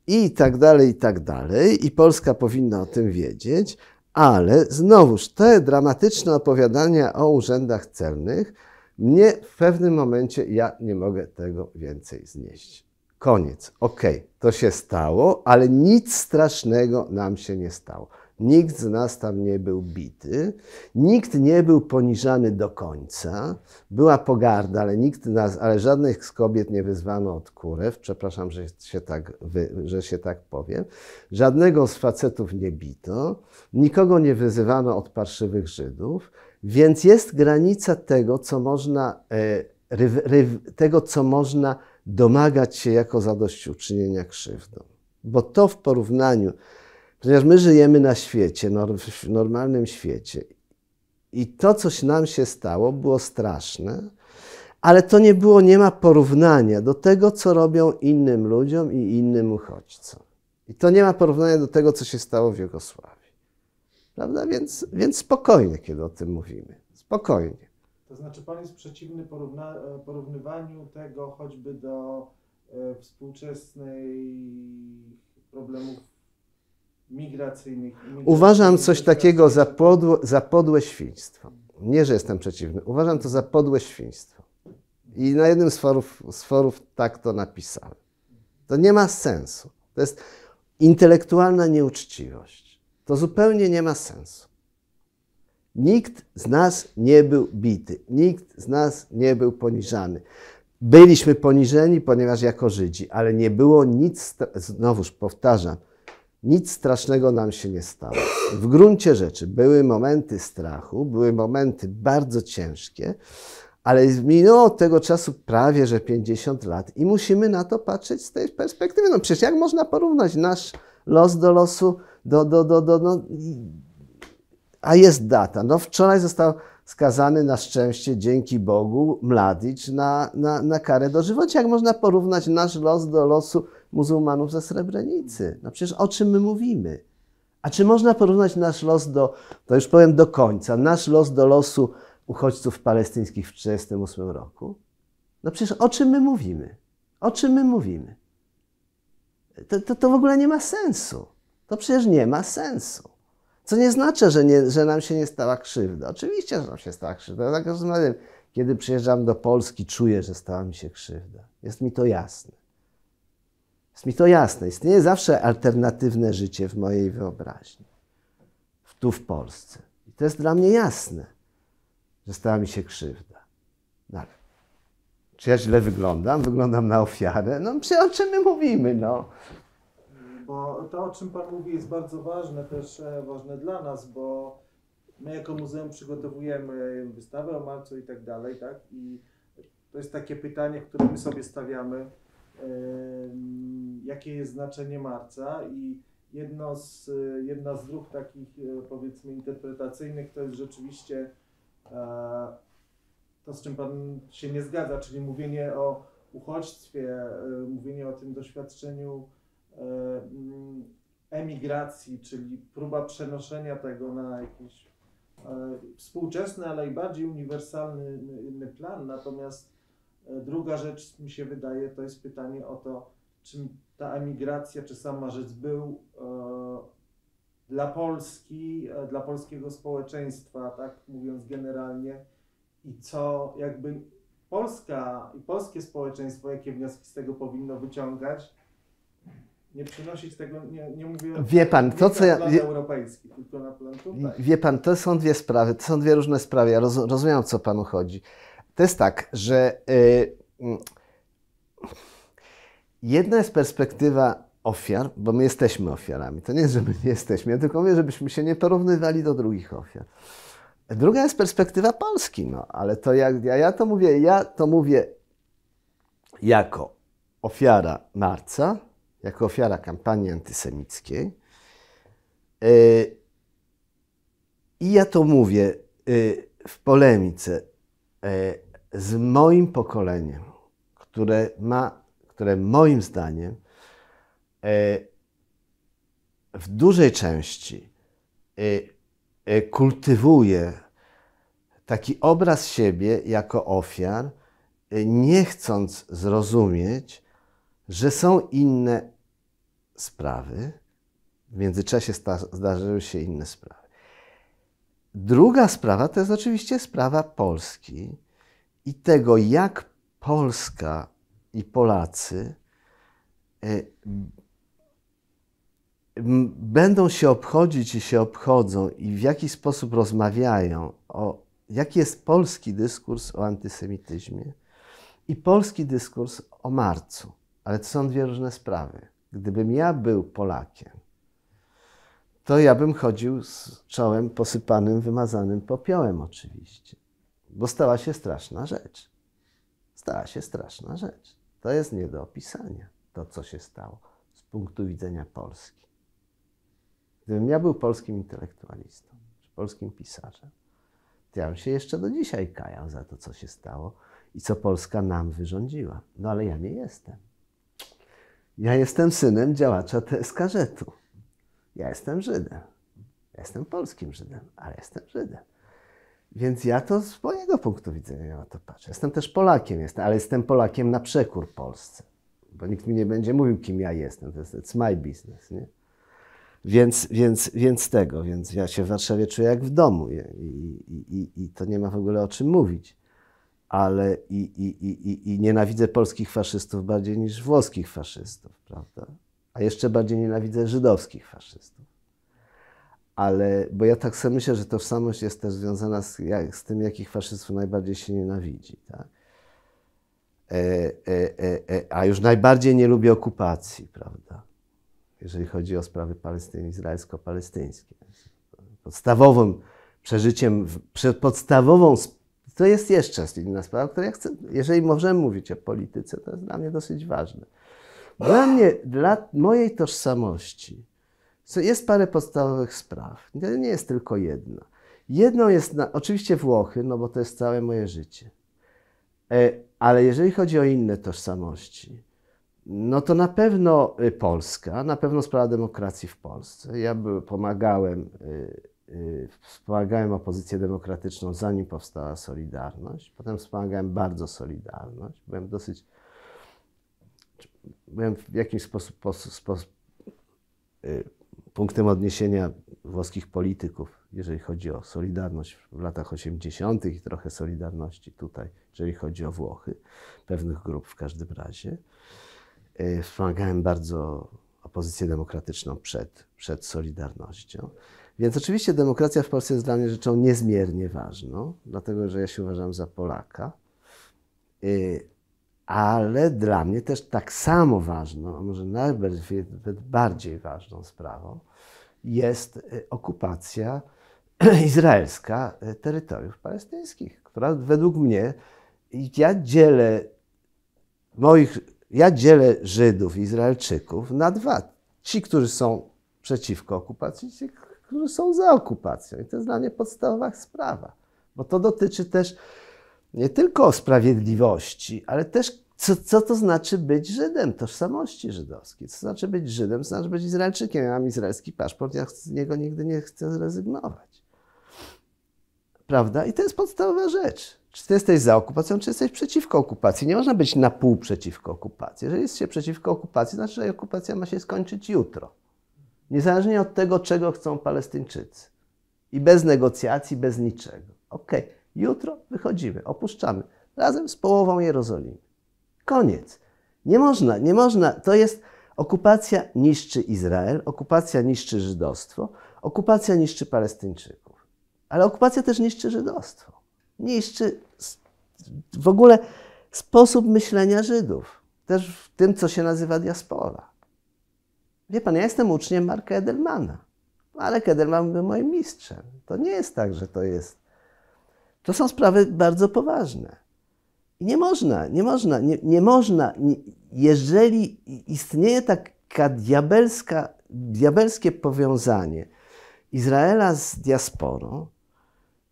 i tak dalej, i tak dalej. I Polska powinna o tym wiedzieć, ale znowuż te dramatyczne opowiadania o urzędach celnych, mnie w pewnym momencie ja nie mogę tego więcej znieść. Koniec. Okej, okay, to się stało, ale nic strasznego nam się nie stało. Nikt z nas tam nie był bity, nikt nie był poniżany do końca. Była pogarda, ale nikt nas, ale żadnych z kobiet nie wyzwano od kurew. Przepraszam, że się tak, że się tak powiem. Żadnego z facetów nie bito, nikogo nie wyzywano od parszywych Żydów, więc jest granica tego, co można, e, tego, co można domagać się jako zadośćuczynienia krzywdą. Bo to w porównaniu Ponieważ my żyjemy na świecie, w normalnym świecie. I to, coś nam się stało, było straszne, ale to nie było, nie ma porównania do tego, co robią innym ludziom i innym uchodźcom. I to nie ma porównania do tego, co się stało w Jugosławii. Prawda? Więc, więc spokojnie, kiedy o tym mówimy. Spokojnie. To znaczy Pan jest przeciwny porówna, porównywaniu tego choćby do e, współczesnej problemów migracyjnych. Uważam coś takiego za podłe, za podłe świństwo. Nie, że jestem przeciwny. Uważam to za podłe świństwo. I na jednym z forów, z forów tak to napisałem. To nie ma sensu. To jest intelektualna nieuczciwość. To zupełnie nie ma sensu. Nikt z nas nie był bity, nikt z nas nie był poniżany. Byliśmy poniżeni, ponieważ jako Żydzi, ale nie było nic, znowuż powtarzam, nic strasznego nam się nie stało. W gruncie rzeczy były momenty strachu, były momenty bardzo ciężkie, ale minęło od tego czasu prawie że 50 lat i musimy na to patrzeć z tej perspektywy. No przecież jak można porównać nasz los do losu, do, do, do, do no, a jest data. No wczoraj został skazany na szczęście, dzięki Bogu, Mladic na, na, na karę dożywocia. Jak można porównać nasz los do losu muzułmanów ze Srebrenicy? No przecież o czym my mówimy? A czy można porównać nasz los do, to już powiem do końca, nasz los do losu uchodźców palestyńskich w 1948 roku? No przecież o czym my mówimy? O czym my mówimy? To, to, to w ogóle nie ma sensu. To przecież nie ma sensu. Co nie znaczy, że, nie, że nam się nie stała krzywda. Oczywiście, że nam się stała krzywda. Za każdym razem, kiedy przyjeżdżam do Polski, czuję, że stała mi się krzywda. Jest mi to jasne. Jest mi to jasne. Istnieje zawsze alternatywne życie w mojej wyobraźni. Tu w Polsce. I to jest dla mnie jasne, że stała mi się krzywda. No, czy ja źle wyglądam? Wyglądam na ofiarę? No, o czym my mówimy? No bo to, o czym Pan mówi, jest bardzo ważne, też e, ważne dla nas, bo my jako muzeum przygotowujemy wystawę o marcu i tak dalej, tak? I to jest takie pytanie, które my sobie stawiamy, jakie jest znaczenie marca i jedno z, jedna z dróg takich e, powiedzmy interpretacyjnych to jest rzeczywiście e, to, z czym Pan się nie zgadza, czyli mówienie o uchodźstwie, mówienie o tym doświadczeniu E, mm, emigracji, czyli próba przenoszenia tego na jakiś e, współczesny, ale i bardziej uniwersalny plan. Natomiast e, druga rzecz mi się wydaje, to jest pytanie o to, czym ta emigracja, czy sam marzec był dla Polski, dla polskiego społeczeństwa, tak mówiąc generalnie, i co jakby Polska i polskie społeczeństwo, jakie wnioski z tego powinno wyciągać, nie przynosić tego, nie, nie mówię wie pan, to, co ja, wie, europejski, tylko na plan tutaj. Wie pan, to są dwie sprawy, to są dwie różne sprawy. Ja roz, rozumiem, o co panu chodzi. To jest tak, że yy, jedna jest perspektywa ofiar, bo my jesteśmy ofiarami. To nie jest, że my nie jesteśmy, ja tylko mówię, żebyśmy się nie porównywali do drugich ofiar. Druga jest perspektywa Polski, no, ale to jak ja, ja to mówię, ja to mówię jako ofiara marca, jako ofiara kampanii antysemickiej. E, I ja to mówię e, w polemice z moim pokoleniem, które ma, które moim zdaniem w dużej części kultywuje taki obraz siebie jako ofiar, nie chcąc zrozumieć, że są inne sprawy. W międzyczasie zdarzyły się inne sprawy. Druga sprawa to jest oczywiście sprawa Polski i tego, jak Polska i Polacy e, będą się obchodzić i się obchodzą i w jaki sposób rozmawiają o jaki jest polski dyskurs o antysemityzmie i polski dyskurs o marcu. Ale to są dwie różne sprawy. Gdybym ja był Polakiem, to ja bym chodził z czołem posypanym, wymazanym popiołem oczywiście. Bo stała się straszna rzecz. Stała się straszna rzecz. To jest nie do opisania, to co się stało z punktu widzenia Polski. Gdybym ja był polskim intelektualistą, czy polskim pisarzem, to ja bym się jeszcze do dzisiaj kajał za to, co się stało i co Polska nam wyrządziła. No ale ja nie jestem. Ja jestem synem działacza TSKZ-u. Ja jestem Żydem. Jestem polskim Żydem, ale jestem Żydem. Więc ja to z mojego punktu widzenia na to patrzę. Jestem też Polakiem, jestem, ale jestem Polakiem na przekór Polsce. Bo nikt mi nie będzie mówił, kim ja jestem. To jest my business, nie? Więc, więc, więc tego, więc ja się w Warszawie czuję jak w domu i, i, i, i to nie ma w ogóle o czym mówić. Ale i, i, i, i nienawidzę polskich faszystów bardziej niż włoskich faszystów, prawda? A jeszcze bardziej nienawidzę żydowskich faszystów. Ale, bo ja tak sobie myślę, że tożsamość jest też związana z, jak, z tym, jakich faszystów najbardziej się nienawidzi. Tak? E, e, e, e a już najbardziej nie lubię okupacji, prawda? jeżeli chodzi o sprawy Palestyny, izraelsko-palestyńskie. Podstawowym przeżyciem, podstawową, to jest jeszcze inna sprawa, której ja chcę, jeżeli możemy mówić o polityce, to jest dla mnie dosyć ważne. Dla mnie, dla mojej tożsamości jest parę podstawowych spraw. To nie jest tylko jedna. Jedną jest na, oczywiście Włochy, no bo to jest całe moje życie. E, ale jeżeli chodzi o inne tożsamości, no to na pewno y, Polska, na pewno sprawa demokracji w Polsce. Ja pomagałem, y, wspomagałem opozycję demokratyczną, zanim powstała Solidarność. Potem wspomagałem bardzo Solidarność. Byłem dosyć, byłem w jakimś sposób, sposób punktem odniesienia włoskich polityków, jeżeli chodzi o Solidarność w latach 80. i trochę Solidarności tutaj, jeżeli chodzi o Włochy, pewnych grup w każdym razie. E, wspomagałem bardzo opozycję demokratyczną przed, przed Solidarnością. Więc oczywiście demokracja w Polsce jest dla mnie rzeczą niezmiernie ważną, dlatego że ja się uważam za Polaka. E, ale dla mnie też tak samo ważną, a może nawet bardziej ważną sprawą jest e, okupacja izraelska terytoriów palestyńskich, która według mnie, ja dzielę moich ja dzielę Żydów, Izraelczyków na dwa. Ci, którzy są przeciwko okupacji, ci, którzy są za okupacją. I to jest dla mnie podstawowa sprawa, bo to dotyczy też nie tylko sprawiedliwości, ale też co, co to znaczy być Żydem, tożsamości żydowskiej. Co znaczy być Żydem, co znaczy być Izraelczykiem. Ja mam izraelski paszport, ja z niego nigdy nie chcę zrezygnować. Prawda? I to jest podstawowa rzecz. Czy ty jesteś za okupacją, czy jesteś przeciwko okupacji? Nie można być na pół przeciwko okupacji. Jeżeli jest się przeciwko okupacji, znaczy, że okupacja ma się skończyć jutro. Niezależnie od tego, czego chcą Palestyńczycy. I bez negocjacji, bez niczego. Ok, jutro wychodzimy, opuszczamy. Razem z połową Jerozolimy. Koniec. Nie można, nie można. To jest okupacja niszczy Izrael, okupacja niszczy żydostwo, okupacja niszczy Palestyńczyków. Ale okupacja też niszczy żydostwo niszczy w ogóle sposób myślenia Żydów. Też w tym, co się nazywa diaspora. Wie pan, ja jestem uczniem Marka Edelmana. Marek Edelman był moim mistrzem. To nie jest tak, że to jest. To są sprawy bardzo poważne. I nie można, nie można, nie, nie można, nie, jeżeli istnieje taka diabelska, diabelskie powiązanie Izraela z diasporą,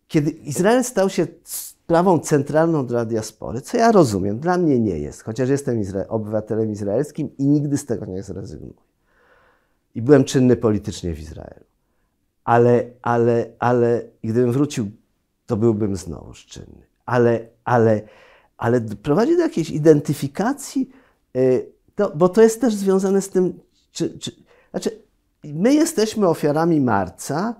kiedy Izrael stał się sprawą centralną dla diaspory, co ja rozumiem, dla mnie nie jest, chociaż jestem Izra obywatelem izraelskim i nigdy z tego nie zrezygnuję. I byłem czynny politycznie w Izraelu. Ale, ale, ale gdybym wrócił, to byłbym znowu czynny. Ale, ale, ale prowadzi do jakiejś identyfikacji, y, to, bo to jest też związane z tym, czy, czy, znaczy, my jesteśmy ofiarami marca,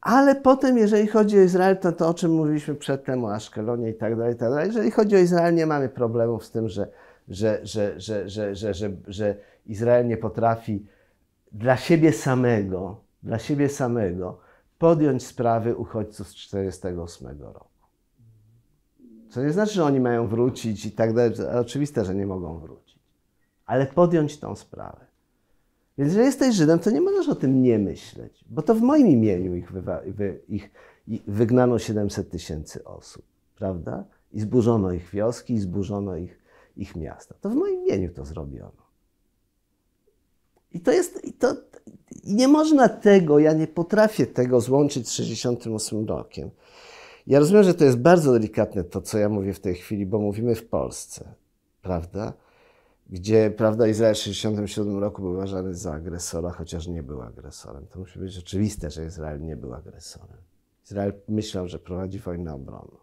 ale potem, jeżeli chodzi o Izrael, to to, o czym mówiliśmy przedtem, o Aszkelonie i tak dalej, tak dalej. Jeżeli chodzi o Izrael, nie mamy problemów z tym, że, że, że, że, że, że, że, że Izrael nie potrafi dla siebie samego, dla siebie samego podjąć sprawy uchodźców z 1948 roku. Co nie znaczy, że oni mają wrócić i tak dalej. Oczywiste, że nie mogą wrócić. Ale podjąć tą sprawę. Więc jeżeli jesteś Żydem, to nie możesz o tym nie myśleć, bo to w moim imieniu ich, wy, ich wygnano 700 tysięcy osób, prawda? I zburzono ich wioski, i zburzono ich, ich miasta. To w moim imieniu to zrobiono. I to jest, i to, nie można tego, ja nie potrafię tego złączyć z 68 rokiem. Ja rozumiem, że to jest bardzo delikatne to, co ja mówię w tej chwili, bo mówimy w Polsce, prawda? Gdzie, prawda, Izrael w 1967 roku był uważany za agresora, chociaż nie był agresorem. To musi być oczywiste, że Izrael nie był agresorem. Izrael myślał, że prowadzi wojnę obronną.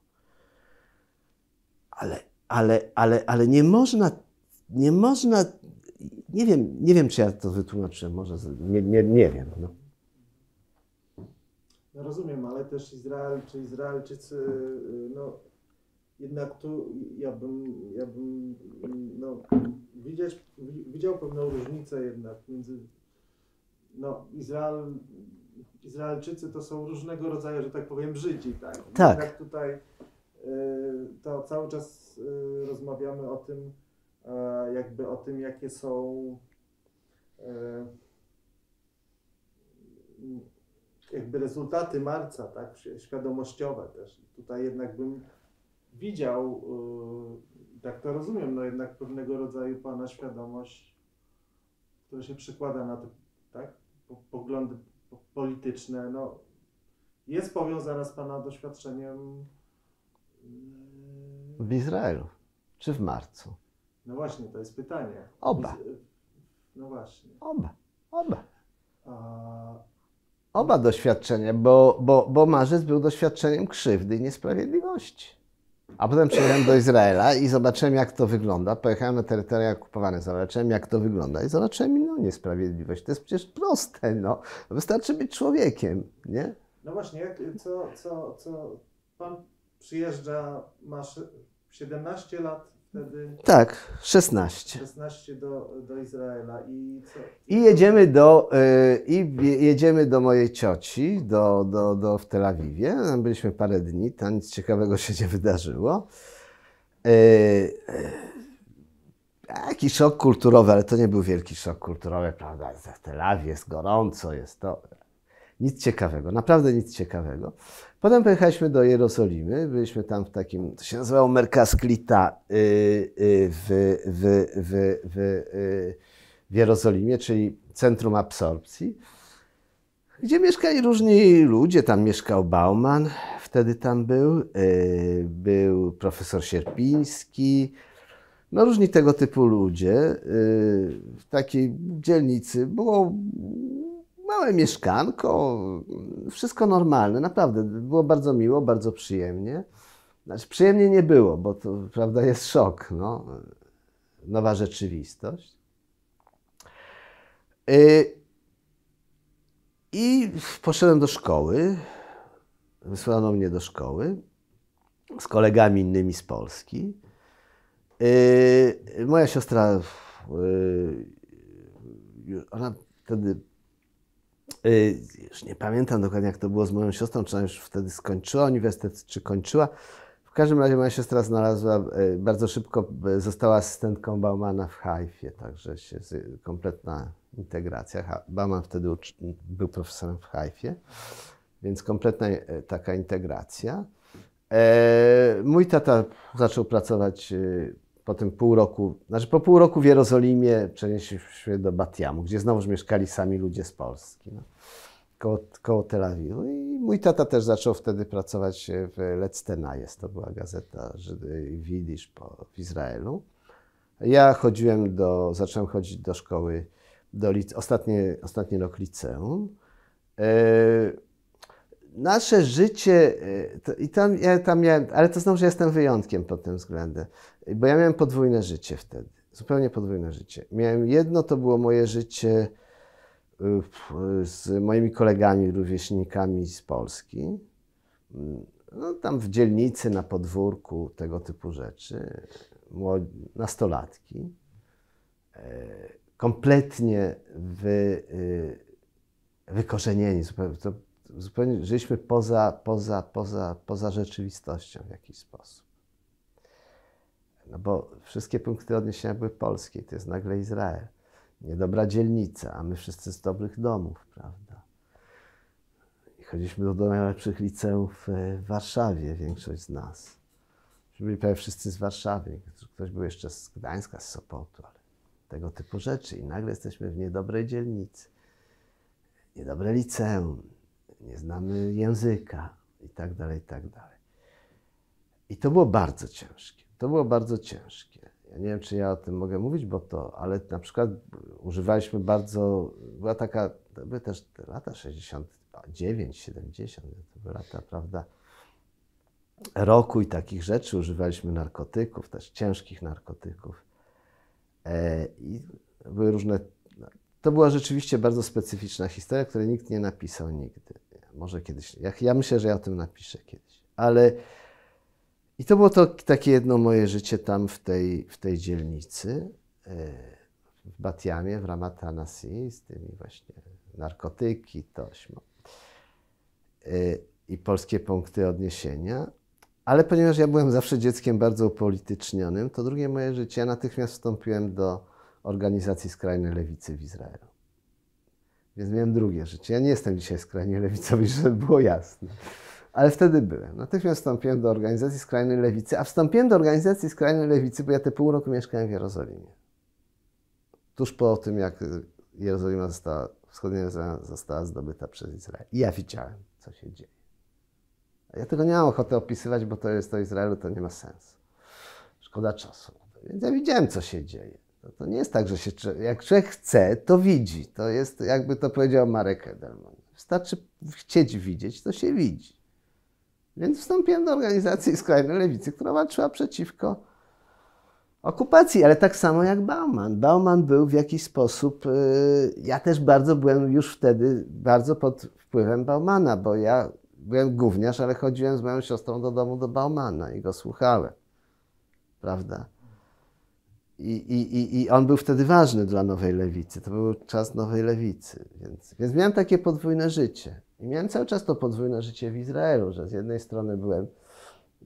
Ale, ale, ale, ale nie można, nie można, nie wiem, nie wiem, czy ja to wytłumaczyłem, może, nie, nie, nie wiem. No. No rozumiem, ale też Izrael czy Izraelczycy, no jednak tu ja bym, ja bym no, widzieć, widział pewną różnicę jednak między, no Izrael, Izraelczycy to są różnego rodzaju, że tak powiem, Żydzi, tak? Tak. Tutaj y, to cały czas y, rozmawiamy o tym, jakby o tym, jakie są e, jakby rezultaty marca, tak, świadomościowe też. Tutaj jednak bym widział, tak to rozumiem, no jednak pewnego rodzaju Pana świadomość, która się przykłada na te, tak, poglądy polityczne, no, jest powiązana z Pana doświadczeniem w Izraelu, czy w marcu? No właśnie, to jest pytanie. Oba. No właśnie. Oba, oba. A, Oba doświadczenia, bo, bo, bo marzec był doświadczeniem krzywdy i niesprawiedliwości. A potem przyjechałem do Izraela i zobaczyłem, jak to wygląda. Pojechałem na terytoria okupowane, zobaczyłem, jak to wygląda i zobaczyłem inną niesprawiedliwość. To jest przecież proste, no. Wystarczy być człowiekiem, nie? No właśnie, jak, co, co, co pan przyjeżdża, masz 17 lat, wtedy. Tak, 16. 16 do, do Izraela i co? I jedziemy do, yy, i jedziemy do mojej cioci, do, do, do w Tel Awiwie. Tam byliśmy parę dni, tam nic ciekawego się nie wydarzyło. Yy, Jakiś szok kulturowy, ale to nie był wielki szok kulturowy, prawda? W Tel Awiwie jest gorąco, jest to. Nic ciekawego, naprawdę nic ciekawego. Potem pojechaliśmy do Jerozolimy, byliśmy tam w takim, to się nazywało Merkasklita y, y, w, w, w, w, y, w Jerozolimie, czyli centrum absorpcji, gdzie mieszkali różni ludzie. Tam mieszkał Bauman, wtedy tam był, był profesor Sierpiński, no różni tego typu ludzie. W takiej dzielnicy było małe mieszkanko, wszystko normalne, naprawdę. Było bardzo miło, bardzo przyjemnie. Znaczy, przyjemnie nie było, bo to, prawda, jest szok, no. Nowa rzeczywistość. Y, I poszedłem do szkoły. Wysłano mnie do szkoły z kolegami innymi z Polski. Y, moja siostra, y, ona wtedy już nie pamiętam dokładnie, jak to było z moją siostrą, czy ona już wtedy skończyła uniwersytet, czy kończyła. W każdym razie moja siostra znalazła, y, bardzo szybko y, została asystentką Baumana w Haifie, także się kompletna integracja. Bauman wtedy był profesorem w Haifie, więc kompletna taka integracja. E, mój tata zaczął pracować po tym pół roku, znaczy po pół roku w Jerozolimie przenieśliśmy do Batiamu, gdzie znowuż mieszkali sami ludzie z Polski, no, koło, koło Tel Awiwu. I mój tata też zaczął wtedy pracować w Lectenajes, to była gazeta Widzisz w Izraelu. Ja chodziłem do, zacząłem chodzić do szkoły, do ostatni, ostatni rok liceum. E, nasze życie, e, to, i tam, ja tam miałem, ale to znowu, że jestem wyjątkiem pod tym względem, bo ja miałem podwójne życie wtedy, zupełnie podwójne życie. Miałem jedno, to było moje życie y, z moimi kolegami, rówieśnikami z Polski, no, tam w dzielnicy, na podwórku, tego typu rzeczy, nastolatki, e, kompletnie wy, wykorzenieni, zupełnie, to zupełnie żyliśmy poza, poza, poza, poza rzeczywistością w jakiś sposób. No bo wszystkie punkty odniesienia były polskie, to jest nagle Izrael. Niedobra dzielnica, a my wszyscy z dobrych domów, prawda? I chodziliśmy do, do najlepszych liceów w Warszawie, większość z nas. Byli prawie wszyscy z Warszawy, ktoś był jeszcze z Gdańska, z Sopotu, ale tego typu rzeczy. I nagle jesteśmy w niedobrej dzielnicy, niedobre liceum, nie znamy języka i tak dalej, i tak dalej. I to było bardzo ciężkie. To było bardzo ciężkie. Ja nie wiem, czy ja o tym mogę mówić, bo to, ale na przykład używaliśmy bardzo, była taka, to były też te lata 69, 70, to były lata, prawda, roku i takich rzeczy. Używaliśmy narkotyków, też ciężkich narkotyków. E, I były różne. To była rzeczywiście bardzo specyficzna historia, której nikt nie napisał nigdy. Może kiedyś. Ja, ja myślę, że ja o tym napiszę kiedyś. Ale i to było to takie jedno moje życie tam w tej, w tej dzielnicy, e, w Batiamie, w Ramatanasi, z tymi właśnie narkotyki, tośmo e, i polskie punkty odniesienia. Ale ponieważ ja byłem zawsze dzieckiem bardzo upolitycznionym, to drugie moje życie, ja natychmiast wstąpiłem do organizacji skrajnej lewicy w Izraelu. Więc miałem drugie życie. Ja nie jestem dzisiaj skrajnie lewicowy, żeby było jasne. Ale wtedy byłem. Natychmiast wstąpiłem do organizacji skrajnej lewicy, a wstąpiłem do organizacji skrajnej lewicy, bo ja te pół roku mieszkałem w Jerozolimie. Tuż po tym, jak Jerozolima została, wschodnia Jerozolima została zdobyta przez Izrael. I ja widziałem, co się dzieje. Ja tego nie mam ochoty opisywać, bo to jest to Izraelu, to nie ma sensu. Szkoda czasu. Więc ja widziałem, co się dzieje. To, to nie jest tak, że się, jak człowiek chce, to widzi. To jest, jakby to powiedział Marek Edelman. Wystarczy chcieć widzieć, to się widzi. Więc wstąpiłem do organizacji skrajnej lewicy, która walczyła przeciwko okupacji, ale tak samo jak Bauman. Bauman był w jakiś sposób, yy, ja też bardzo byłem już wtedy bardzo pod wpływem Baumana, bo ja byłem gówniarz, ale chodziłem z moją siostrą do domu do Baumana i go słuchałem. Prawda? I, i, I on był wtedy ważny dla Nowej Lewicy. To był czas Nowej Lewicy. Więc, więc miałem takie podwójne życie. I miałem cały czas to podwójne życie w Izraelu, że z jednej strony byłem,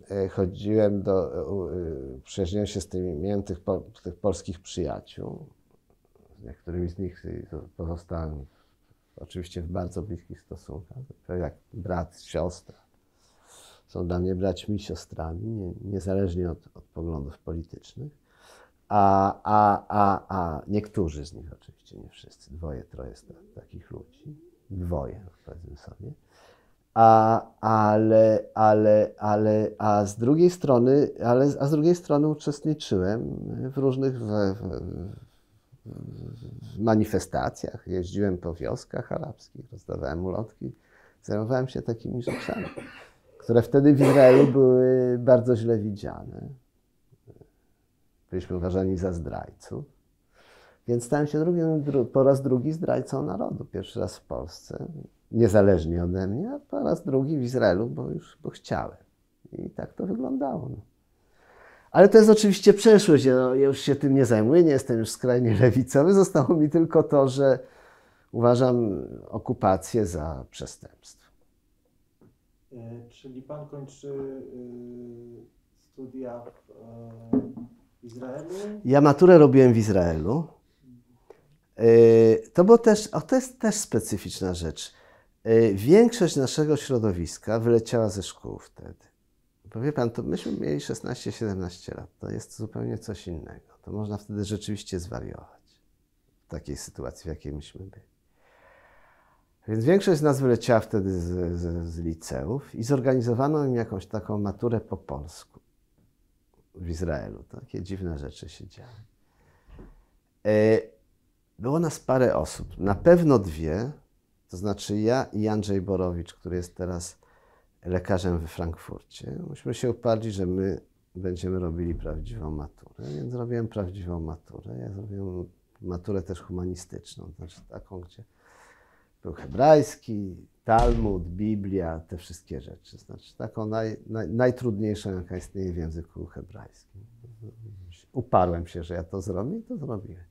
e, chodziłem do, e, przyjaźniłem się z tymi, miałem tych, tych polskich przyjaciół, z niektórymi z nich pozostałem oczywiście w bardzo bliskich stosunkach, jak brat, siostra. Są dla mnie braćmi siostrami, nie, niezależnie od, od poglądów politycznych. A, a, a, a. Niektórzy z nich, oczywiście nie wszyscy, dwoje, troje takich ludzi, dwoje, powiedzmy sobie. A, ale, ale, ale, a z drugiej strony, ale, a z drugiej strony uczestniczyłem w różnych, w, w, w manifestacjach, jeździłem po wioskach arabskich, rozdawałem ulotki, zajmowałem się takimi rzeczami, które wtedy w Izraelu były bardzo źle widziane. Byliśmy uważani za zdrajców. Więc stałem się drugim, po raz drugi zdrajcą narodu. Pierwszy raz w Polsce, niezależnie ode mnie, a po raz drugi w Izraelu, bo już bo chciałem. I tak to wyglądało. No. Ale to jest oczywiście przeszłość. Ja, już się tym nie zajmuję, nie jestem już skrajnie lewicowy. Zostało mi tylko to, że uważam okupację za przestępstwo. E, czyli pan kończy y, studia w e? Ja maturę robiłem w Izraelu. E, to, było też, o, to jest też specyficzna rzecz. Większość naszego środowiska wyleciała ze szkół wtedy. Bo wie pan, to myśmy mieli 16-17 lat. To jest zupełnie coś innego. To można wtedy rzeczywiście zwariować w takiej sytuacji, w jakiej myśmy byli. Więc większość z nas wyleciała wtedy z, z, z liceów i zorganizowano im jakąś taką maturę po polsku w Izraelu. Takie dziwne rzeczy się działy. E, było nas parę osób, na pewno dwie, to znaczy ja i Andrzej Borowicz, który jest teraz lekarzem we Frankfurcie. Myśmy się uparli, że my będziemy robili prawdziwą maturę, więc zrobiłem prawdziwą maturę. Ja zrobiłem maturę też humanistyczną, znaczy taką, gdzie był hebrajski, Talmud, Biblia, te wszystkie rzeczy. Znaczy taką naj, naj, najtrudniejszą, jaka istnieje w języku hebrajskim. Uparłem się, że ja to zrobię i to zrobiłem.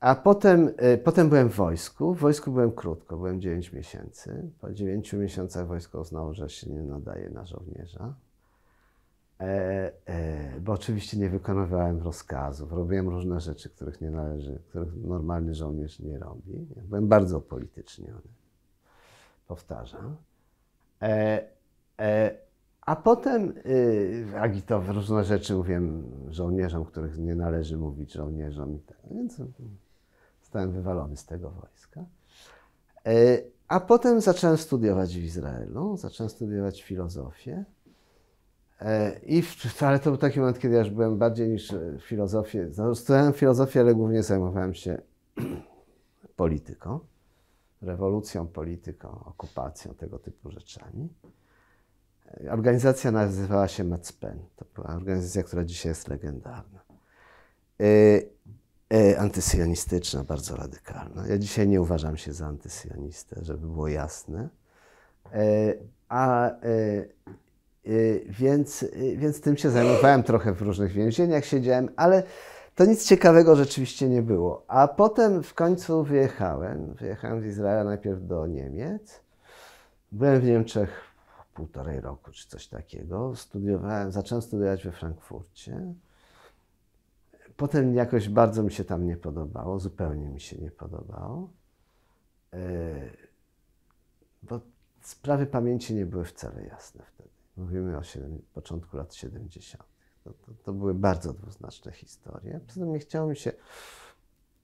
A potem, y, potem byłem w wojsku. W wojsku byłem krótko, byłem 9 miesięcy. Po 9 miesiącach wojsko uznało, że się nie nadaje na żołnierza. E, e, bo oczywiście nie wykonywałem rozkazów, robiłem różne rzeczy, których nie należy, których normalny żołnierz nie robi. Ja byłem bardzo polityczniony. Powtarzam. E, e a potem y, agitował różne rzeczy, mówiłem żołnierzom, których nie należy mówić żołnierzom i tak. Więc Zostałem wywalony z tego wojska. E, a potem zacząłem studiować w Izraelu, zacząłem studiować filozofię. E, I w, ale to był taki moment, kiedy ja już byłem bardziej niż filozofię. No, studiowałem filozofię, ale głównie zajmowałem się polityką, rewolucją, polityką, okupacją, tego typu rzeczami. Organizacja nazywała się MACPEN. To była organizacja, która dzisiaj jest legendarna. E, e, bardzo radykalna. Ja dzisiaj nie uważam się za antysyjonistę, żeby było jasne. E, a więc, więc tym się zajmowałem trochę w różnych więzieniach, siedziałem, ale to nic ciekawego rzeczywiście nie było. A potem w końcu wyjechałem. Wyjechałem z Izraela najpierw do Niemiec. Byłem w Niemczech półtorej roku czy coś takiego. Studiowałem, zacząłem studiować we Frankfurcie. Potem jakoś bardzo mi się tam nie podobało, zupełnie mi się nie podobało. E, bo sprawy pamięci nie były wcale jasne wtedy. Mówimy o 7, początku lat 70. To, to, to, były bardzo dwuznaczne historie. Poza tym nie chciało mi się.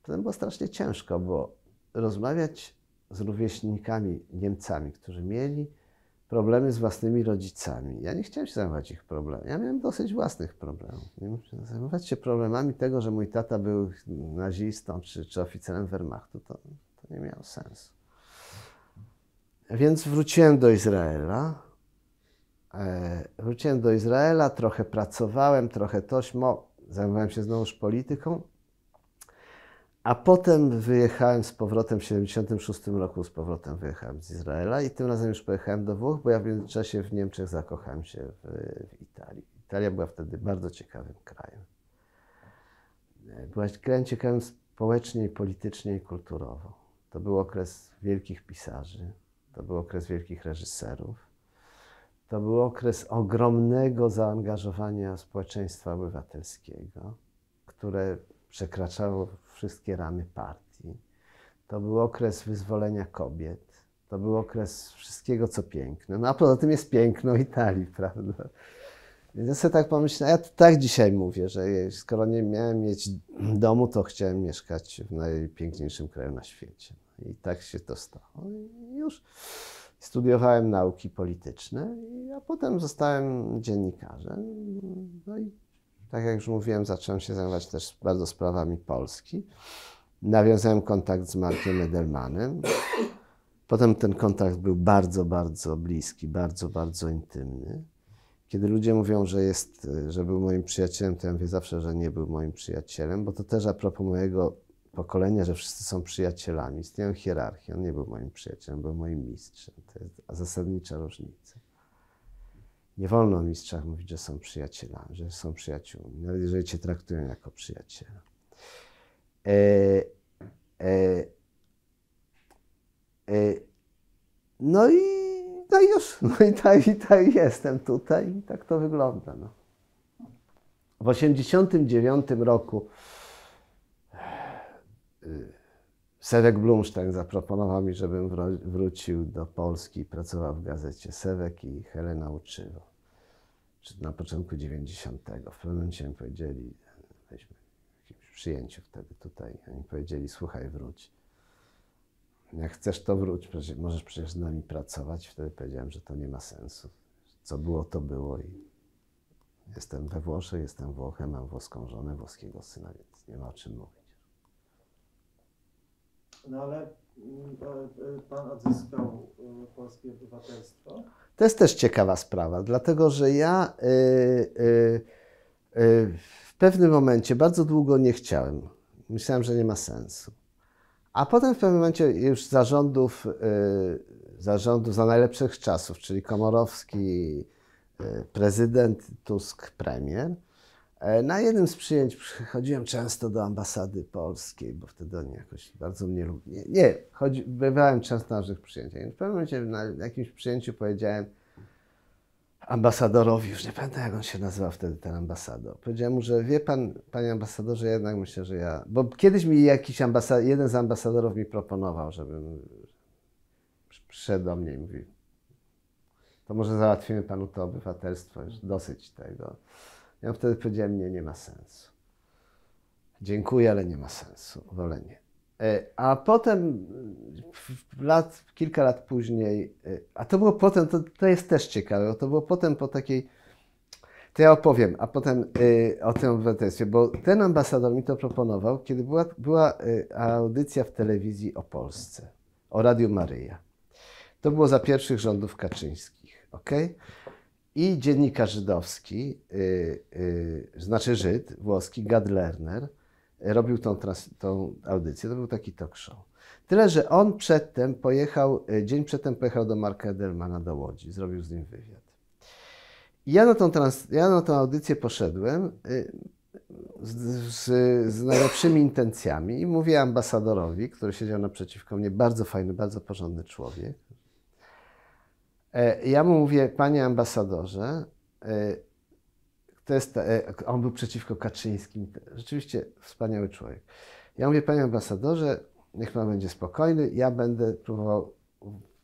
Potem było strasznie ciężko, bo rozmawiać z rówieśnikami Niemcami, którzy mieli problemy z własnymi rodzicami. Ja nie chciałem się zajmować ich problemami. Ja miałem dosyć własnych problemów. Zajmować się problemami tego, że mój tata był nazistą czy, czy oficerem Wehrmachtu, to, to nie miało sensu. Więc wróciłem do Izraela. E, wróciłem do Izraela, trochę pracowałem, trochę tośmo, zajmowałem się znowuż polityką. A potem wyjechałem z powrotem w 1976 roku, z powrotem wyjechałem z Izraela i tym razem już pojechałem do Włoch, bo ja w międzyczasie w Niemczech zakochałem się w, w Italii. Italia była wtedy bardzo ciekawym krajem. Była krajem ciekawym społecznie, politycznie i kulturowo. To był okres wielkich pisarzy, to był okres wielkich reżyserów, to był okres ogromnego zaangażowania społeczeństwa obywatelskiego, które przekraczało wszystkie ramy partii. To był okres wyzwolenia kobiet. To był okres wszystkiego, co piękne. No a poza tym jest piękno Italii, prawda? Więc ja sobie tak pomyślałem, ja tak dzisiaj mówię, że skoro nie miałem mieć domu, to chciałem mieszkać w najpiękniejszym kraju na świecie. I tak się to stało. I już studiowałem nauki polityczne, a potem zostałem dziennikarzem. No i tak jak już mówiłem, zacząłem się zajmować też bardzo sprawami Polski. Nawiązałem kontakt z Markiem Edelmanem. Potem ten kontakt był bardzo, bardzo bliski, bardzo, bardzo intymny. Kiedy ludzie mówią, że, jest, że był moim przyjacielem, to ja mówię zawsze, że nie był moim przyjacielem, bo to też a propos mojego pokolenia, że wszyscy są przyjacielami. Istnieją hierarchie. On nie był moim przyjacielem, był moim mistrzem. To jest zasadnicza różnica. Nie wolno o mistrzach mówić, że są przyjacielami, że są przyjaciółmi, nawet jeżeli cię traktują jako przyjaciela. E, e, e, no i no już, no i tak, i tak jestem tutaj i tak to wygląda. No. W 1989 roku Sewek Blumstein zaproponował mi, żebym wrócił do Polski pracował w gazecie Sewek i Helena Uczywo. Na początku 90. W pewnym momencie mi powiedzieli, byliśmy w jakimś przyjęciu wtedy tutaj, oni powiedzieli, słuchaj, wróć. Jak chcesz, to wróć, możesz przecież z nami pracować. Wtedy powiedziałem, że to nie ma sensu. Co było, to było i jestem we Włoszech, jestem Włochem, mam włoską żonę, włoskiego syna, więc nie ma o czym mówić. No ale mm, e, pan odzyskał e, polskie obywatelstwo? To jest też ciekawa sprawa, dlatego że ja w pewnym momencie bardzo długo nie chciałem. Myślałem, że nie ma sensu. A potem w pewnym momencie już zarządów, zarządów za najlepszych czasów, czyli Komorowski, prezydent, Tusk, premier, E, na jednym z przyjęć przychodziłem często do ambasady polskiej, bo wtedy oni jakoś bardzo mnie lubili. Nie, chodzi, bywałem często na różnych przyjęciach. W pewnym momencie na jakimś przyjęciu powiedziałem ambasadorowi, już nie pamiętam jak on się nazywał wtedy, ten ambasador. Powiedziałem mu, że wie pan, panie ambasadorze, jednak myślę, że ja... Bo kiedyś mi jakiś ambasad, jeden z ambasadorów mi proponował, żebym przyszedł do mnie i mówił, to może załatwimy panu to obywatelstwo, już dosyć tego. Ja wtedy powiedziałem, nie, nie ma sensu. Dziękuję, ale nie ma sensu, wolę nie. E, a potem, lat, kilka lat później, e, a to było potem, to, to jest też ciekawe, to było potem po takiej, To ja opowiem, a potem y, o tym obywatelstwie, bo ten ambasador mi to proponował, kiedy była, była audycja w telewizji o Polsce, o Radiu Maryja. To było za pierwszych rządów Kaczyńskich, ok? I dziennikarz żydowski, y, y, znaczy Żyd włoski, Gad Lerner, robił tą, trans, tą audycję. To był taki talk show. Tyle, że on przedtem pojechał, y, dzień przedtem pojechał do Marka Edelmana do Łodzi, zrobił z nim wywiad. Ja na tą, trans, ja na tą audycję poszedłem y, z, z, z najlepszymi intencjami i mówię ambasadorowi, który siedział naprzeciwko mnie, bardzo fajny, bardzo porządny człowiek. E, Ja mu mówię, panie ambasadorze, e, to jest, e, on był przeciwko Kaczyńskim, rzeczywiście wspaniały człowiek. Ja mówię, panie ambasadorze, niech pan będzie spokojny, ja będę próbował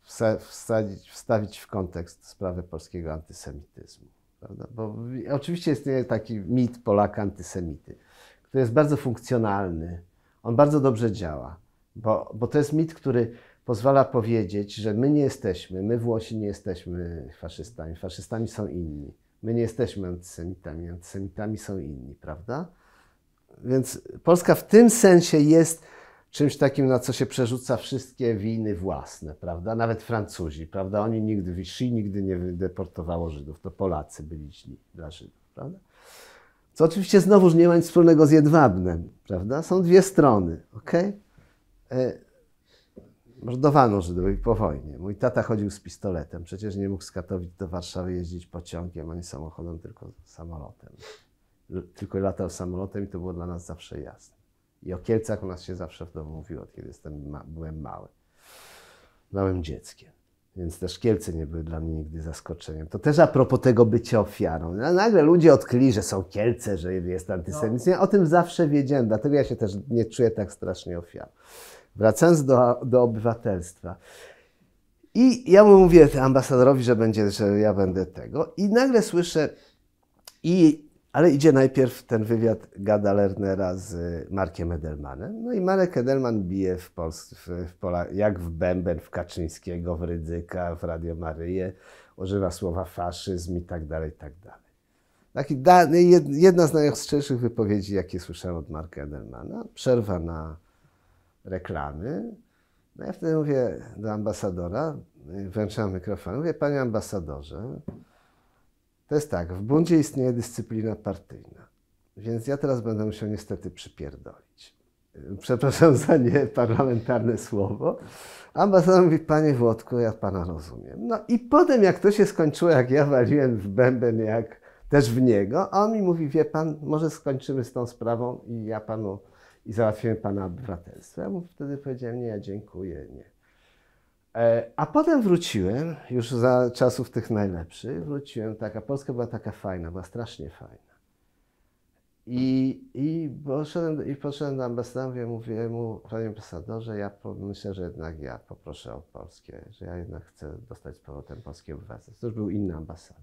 wsa- wsadzić, wstawić w kontekst sprawę polskiego antysemityzmu. Prawda? Bo oczywiście istnieje taki mit Polaka antysemity, który jest bardzo funkcjonalny, on bardzo dobrze działa, bo, bo to jest mit, który pozwala powiedzieć, że my nie jesteśmy, my Włosi nie jesteśmy faszystami, faszystami są inni. My nie jesteśmy antysemitami, antysemitami są inni, prawda? Więc Polska w tym sensie jest czymś takim, na co się przerzuca wszystkie winy własne, prawda? Nawet Francuzi, prawda? Oni nigdy, Vichy nigdy nie deportowało Żydów, to Polacy byli źli dla Żydów, prawda? Co oczywiście znowuż nie ma nic wspólnego z Jedwabnem, prawda? Są dwie strony, ok? Mordowano Żydów po wojnie. Mój tata chodził z pistoletem. Przecież nie mógł z Katowic do Warszawy jeździć pociągiem, ani samochodem, tylko samolotem. Tylko latał samolotem i to było dla nas zawsze jasne. I o Kielcach u nas się zawsze w domu mówiło, od kiedy jestem ma- byłem mały. Małym dzieckiem. Więc też Kielce nie były dla mnie nigdy zaskoczeniem. To też a propos tego bycia ofiarą. No, nagle ludzie odkryli, że są Kielce, że jest antysemityzm. Ja o tym zawsze wiedziałem, dlatego ja się też nie czuję tak strasznie ofiarą. Wracając do, do obywatelstwa. I ja mu mówię ambasadorowi, że będzie, że ja będę tego. I nagle słyszę, i, ale idzie najpierw ten wywiad Gada Lernera z Markiem Edelmanem. No i Marek Edelman bije w Polsce, w, w Pola, jak w bęben, w Kaczyńskiego, w Rydzyka, w Radio Maryję. Używa słowa faszyzm i tak dalej, i tak dalej. Taki da, jed- jedna z najostrzejszych wypowiedzi, jakie słyszałem od Marka Edelmana. Przerwa na reklamy. No ja wtedy mówię do ambasadora, wręczam mikrofon, mówię, panie ambasadorze, to jest tak, w bundzie istnieje dyscyplina partyjna, więc ja teraz będę musiał niestety przypierdolić. Przepraszam za nieparlamentarne słowo. Ambasador mówi, panie Włodku, ja pana rozumiem. No i potem jak to się skończyło, jak ja waliłem w bęben, jak też w niego, on mi mówi, wie pan, może skończymy z tą sprawą i ja panu i załatwimy pana obywatelstwo. Ja mu wtedy powiedziałem, nie, ja dziękuję, nie. E, A potem wróciłem, już za czasów tych najlepszych, wróciłem, taka Polska była taka fajna, była strasznie fajna. I, i, poszedłem, I poszedłem do ambasadora, mówię, mu, panie ambasadorze, ja myślę, że jednak ja poproszę o polskie, że ja jednak chcę dostać z powrotem polskie obywatelstwo. To już był inny ambasador.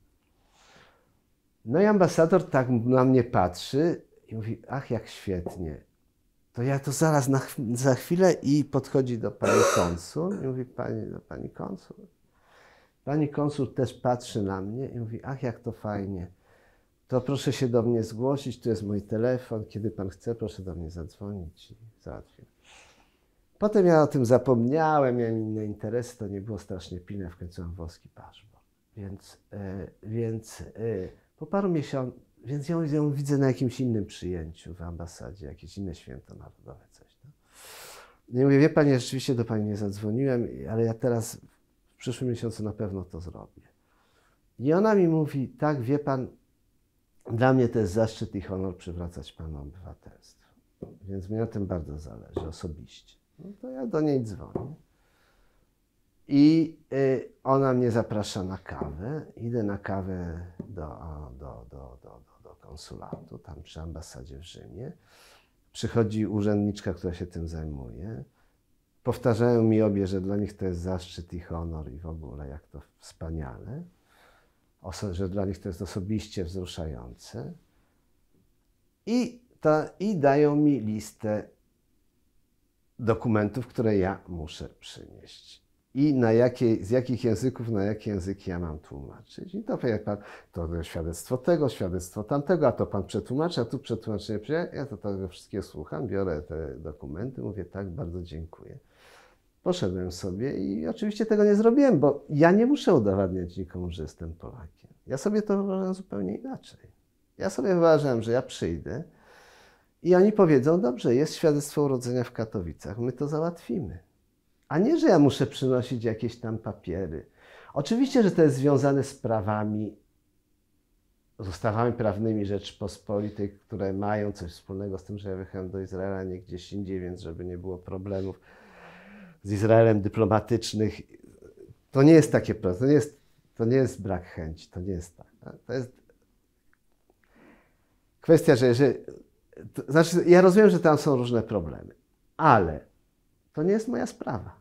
No i ambasador tak na mnie patrzy i mówi, ach, jak świetnie. To ja to zaraz na, za chwilę i podchodzi do pani konsul i mówi, pani, do pani konsul. Pani konsul też patrzy na mnie i mówi, ach, jak to fajnie. To proszę się do mnie zgłosić, tu jest mój telefon, kiedy pan chce, proszę do mnie zadzwonić i załatwię. Potem ja o tym zapomniałem, miałem inne interesy, to nie było strasznie pilne, w końcu mam włoski paszport. Więc, e, więc e, po paru miesiącach, więc ją, ją widzę na jakimś innym przyjęciu w ambasadzie, jakieś inne święto narodowe, coś. No. Nie mówię, wie pani, ja rzeczywiście do pani nie zadzwoniłem, ale ja teraz w przyszłym miesiącu na pewno to zrobię. I ona mi mówi, tak, wie pan, dla mnie to jest zaszczyt i honor przywracać panu obywatelstwo. Więc mi na tym bardzo zależy osobiście. No to ja do niej dzwonię. I y, ona mnie zaprasza na kawę. Idę na kawę do, do, do, do, do, konsulatu, tam przy ambasadzie w Rzymie. Przychodzi urzędniczka, która się tym zajmuje. Powtarzają mi obie, że dla nich to jest zaszczyt i honor i w ogóle jak to wspaniale. Oso- że dla nich to jest osobiście wzruszające. I, ta, I dają mi listę dokumentów, które ja muszę przynieść. I na jakie, z jakich języków, na jakie języki ja mam tłumaczyć. I to pan, to świadectwo tego, świadectwo tamtego, a to pan przetłumaczy, a tu przetłumaczenie przyjdzie. Ja to tego wszystkiego słucham, biorę te dokumenty, mówię tak, bardzo dziękuję. Poszedłem sobie i oczywiście tego nie zrobiłem, bo ja nie muszę udowadniać nikomu, że jestem Polakiem. Ja sobie to wyobrażam zupełnie inaczej. Ja sobie wyobrażam, że ja przyjdę i oni powiedzą, dobrze, jest świadectwo urodzenia w Katowicach, my to załatwimy. A nie, że ja muszę przynosić jakieś tam papiery. Oczywiście, że to jest związane z prawami, z ustawami prawnymi Rzeczpospolitej, które mają coś wspólnego z tym, że ja wyjechałem do Izraela, nie gdzieś indziej, więc żeby nie było problemów z Izraelem dyplomatycznych. To nie jest takie proste, to nie jest, to nie jest brak chęci, to nie jest tak. To jest kwestia, że jeżeli, to znaczy ja rozumiem, że tam są różne problemy, ale to nie jest moja sprawa.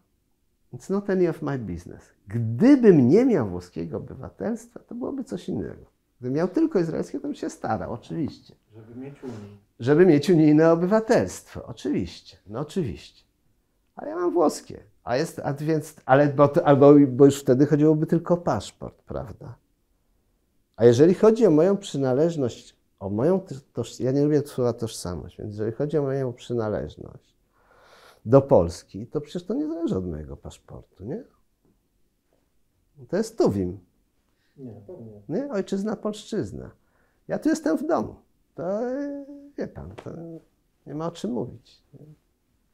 It's not any of my business. Gdybym nie miał włoskiego obywatelstwa, to byłoby coś innego. Gdybym miał tylko izraelskie, to bym się starał, oczywiście. Żeby mieć Unię. Żeby mieć unijne obywatelstwo, oczywiście. No oczywiście. Ale ja mam włoskie. A jest, a więc, ale bo, to, albo, bo już wtedy chodziłoby tylko o paszport, prawda? A jeżeli chodzi o moją przynależność, o moją, toż, ja nie lubię słowa tożsamość, więc jeżeli chodzi o moją przynależność, do Polski, to przecież to nie zależy od mojego paszportu, nie? To jest Tuwim. Nie, pewnie. Nie? Ojczyzna, polszczyzna. Ja tu jestem w domu. To wie pan, to nie ma o czym mówić.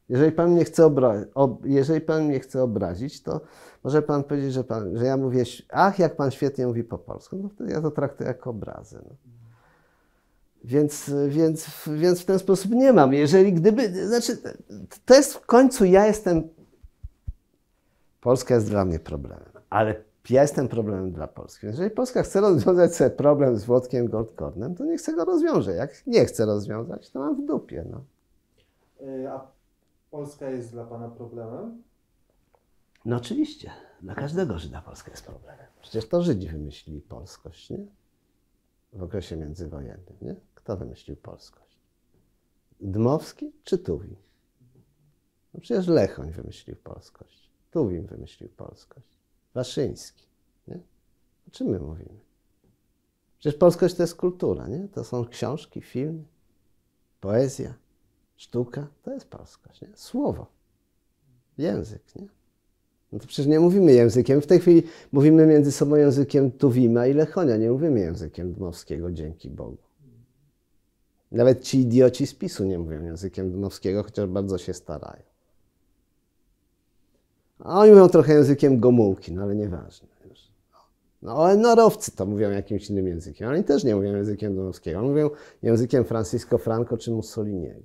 Jeżeli pan mnie chce, obra- ob- jeżeli pan mnie chce obrazić, to może pan powiedzieć, że, pan, że ja mówię, ach, jak pan świetnie mówi po polsku, no wtedy ja to traktuję jako obrazę. No. Więc, więc, więc w ten sposób nie mam. Jeżeli gdyby, znaczy, to jest w końcu, ja jestem, Polska jest dla mnie problemem, ale ja jestem problemem dla Polski. Jeżeli Polska chce rozwiązać sobie problem z Włodkiem Goldkornem, to niech chce go rozwiąże. Jak nie chce rozwiązać, to mam w dupie. No, Y, A Polska jest dla Pana problemem? no oczywiście, dla każdego Żyda Polska jest problemem. Przecież to Żydzi wymyślili polskość, nie? W okresie międzywojennym, nie? Kto wymyślił polskość? Dmowski czy Tuwim? No przecież Lechoń wymyślił polskość. Tuwim wymyślił polskość. Waszyński. Nie? O czym my mówimy? Przecież polskość to jest kultura, nie? To są książki, filmy, poezja, sztuka. To jest polskość, nie? Słowo, język, nie? No to przecież nie mówimy językiem. W tej chwili mówimy między sobą językiem Tuwima i Lechonia. Nie mówimy językiem Dmowskiego, dzięki Bogu. Nawet ci idioci z PiSu nie mówią językiem Dmowskiego, chociaż bardzo się starają. A oni mówią trochę językiem Gomułki, no ale nieważne. już. No ale norowcy to mówią jakimś innym językiem. Oni też nie mówią językiem Dmowskiego. Oni mówią językiem Francisco Franco czy Mussoliniego.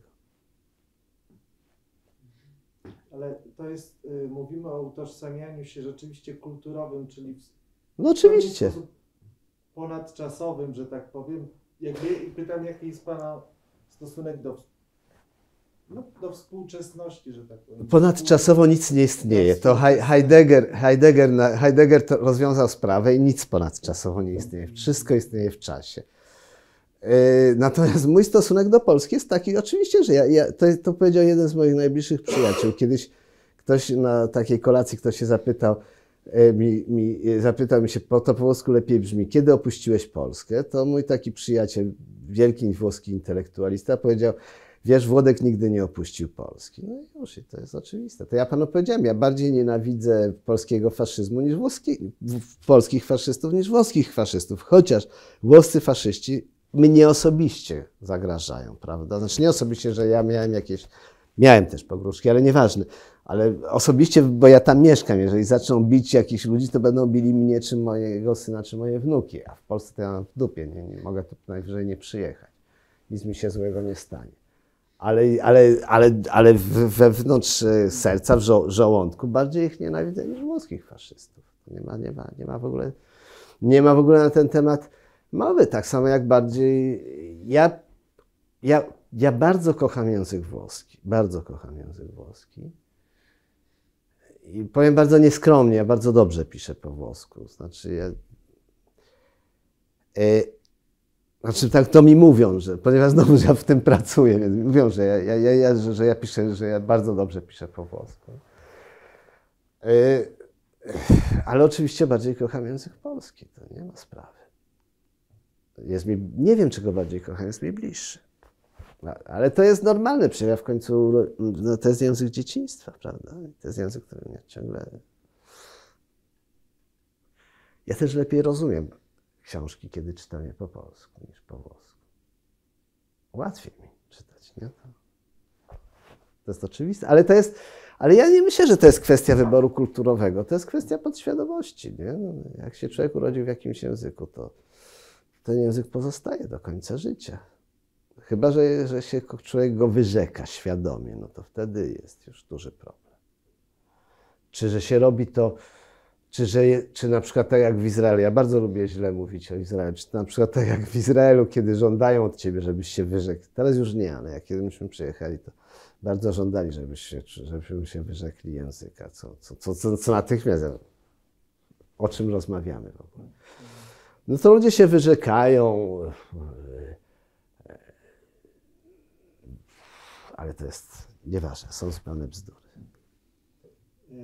Ale to jest, y, mówimy o utożsamianiu się rzeczywiście kulturowym, czyli w No oczywiście. w sposób ponadczasowym, że tak powiem. Jakby, pytam, jaki jest Pana stosunek do, no, do współczesności, że tak powiem. Ponadczasowo nic nie istnieje. To Hei- Heidegger, Heidegger, Heidegger to rozwiązał sprawę i nic ponadczasowo nie istnieje. Wszystko istnieje w czasie. Yy, Natomiast mój stosunek do Polski jest taki, oczywiście, że ja, ja to, to powiedział jeden z moich najbliższych przyjaciół. Kiedyś ktoś na takiej kolacji, ktoś się zapytał, mi, mi, yy, zapytał mi się, po to po włosku lepiej brzmi, kiedy opuściłeś Polskę? To mój taki przyjaciel, wielki włoski intelektualista powiedział, wiesz, Włodek nigdy nie opuścił Polski. No i już, to jest oczywiste. To ja panu powiedziałem, ja bardziej nienawidzę polskiego faszyzmu niż włoski, polskich faszystów niż włoskich faszystów, chociaż włoscy faszyści mnie osobiście zagrażają, prawda? Znaczy nie osobiście, że ja miałem jakieś, miałem też pogróżki, ale nieważne, ale osobiście, bo ja tam mieszkam, jeżeli zaczną bić jakichś ludzi, to będą bili mnie, czy mojego syna, czy moje wnuki, a w Polsce to ja mam w dupie, nie, nie mogę tu najwyżej nie przyjechać. Nic mi się złego nie stanie. Ale, ale, ale, ale wewnątrz e, serca, w żo- żołądku bardziej ich nienawidzę niż włoskich faszystów. Nie ma, nie ma, nie ma w ogóle, nie ma w ogóle na ten temat mowy. Tak samo jak bardziej, ja, ja, ja bardzo kocham język włoski, bardzo kocham język włoski. I powiem bardzo nieskromnie, ja bardzo dobrze piszę po włosku. Znaczy, ja, e, znaczy tak to mi mówią, że ponieważ znowu ja w tym pracuję, więc mówią, że ja, ja, ja, że, że ja piszę, że ja bardzo dobrze piszę po włosku. Yy, Ale oczywiście bardziej kocham język polski, to nie ma sprawy. Jest mi, nie wiem, czego bardziej kocham, jest mi bliższy. Ale to jest normalne, przecież ja w końcu, no, to jest język dzieciństwa, prawda? To jest język, który mnie ciągle... Ja też lepiej rozumiem książki, kiedy czytam je po polsku niż po włosku. Łatwiej mi czytać, nie? To, to jest oczywiste, ale to jest... Ale ja nie myślę, że to jest kwestia wyboru kulturowego. To jest kwestia podświadomości. Nie? No, jak się człowiek urodził w jakimś języku, to ten język pozostaje do końca życia. Chyba, że, że się człowiek go wyrzeka świadomie, no to wtedy jest już duży problem. Czy że się robi to, czy, że, czy na przykład tak jak w Izraelu, ja bardzo lubię źle mówić o Izraelu, czy na przykład tak jak w Izraelu, kiedy żądają od ciebie, żebyś się wyrzekł. Teraz już nie, ale jak kiedy myśmy przyjechali, to bardzo żądali, żebyśmy się, żebyśmy się wyrzekli języka, co, co, co, co, co natychmiast, o czym rozmawiamy w ogóle. No to ludzie się wyrzekają, ale to jest nieważne, są zupełne bzdury. E,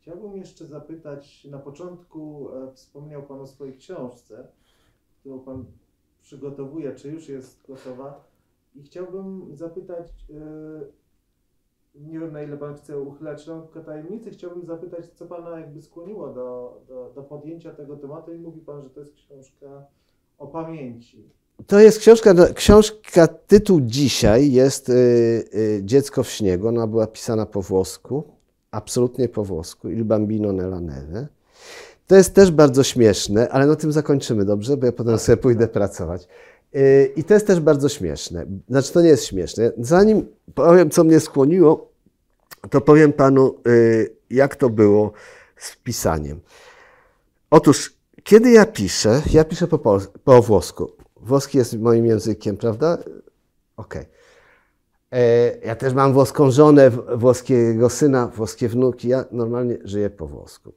chciałbym jeszcze zapytać, na początku e, wspomniał Pan o swojej książce, którą Pan przygotowuje, czy już jest gotowa. I chciałbym zapytać, e, nie wiem na ile Pan chce uchylać rąbkę tajemnicy, chciałbym zapytać, co Pana jakby skłoniło do, do, do podjęcia tego tematu i mówi Pan, że to jest książka o pamięci. To jest książka, książka, tytuł dzisiaj jest y, y, Dziecko w śniegu. Ona była pisana po włosku, absolutnie po włosku, Il bambino nella neve. To jest też bardzo śmieszne, ale na tym zakończymy, dobrze? Bo ja potem sobie pójdę pracować. Y, I to jest też bardzo śmieszne. Znaczy, to nie jest śmieszne. Zanim powiem, co mnie skłoniło, to powiem panu, jak to było z pisaniem. Otóż, kiedy ja piszę, ja piszę po, po włosku. Włoski jest moim językiem, prawda? Okej. Okay. Ja też mam włoską żonę, włoskiego syna, włoskie wnuki. Ja normalnie żyję po włosku.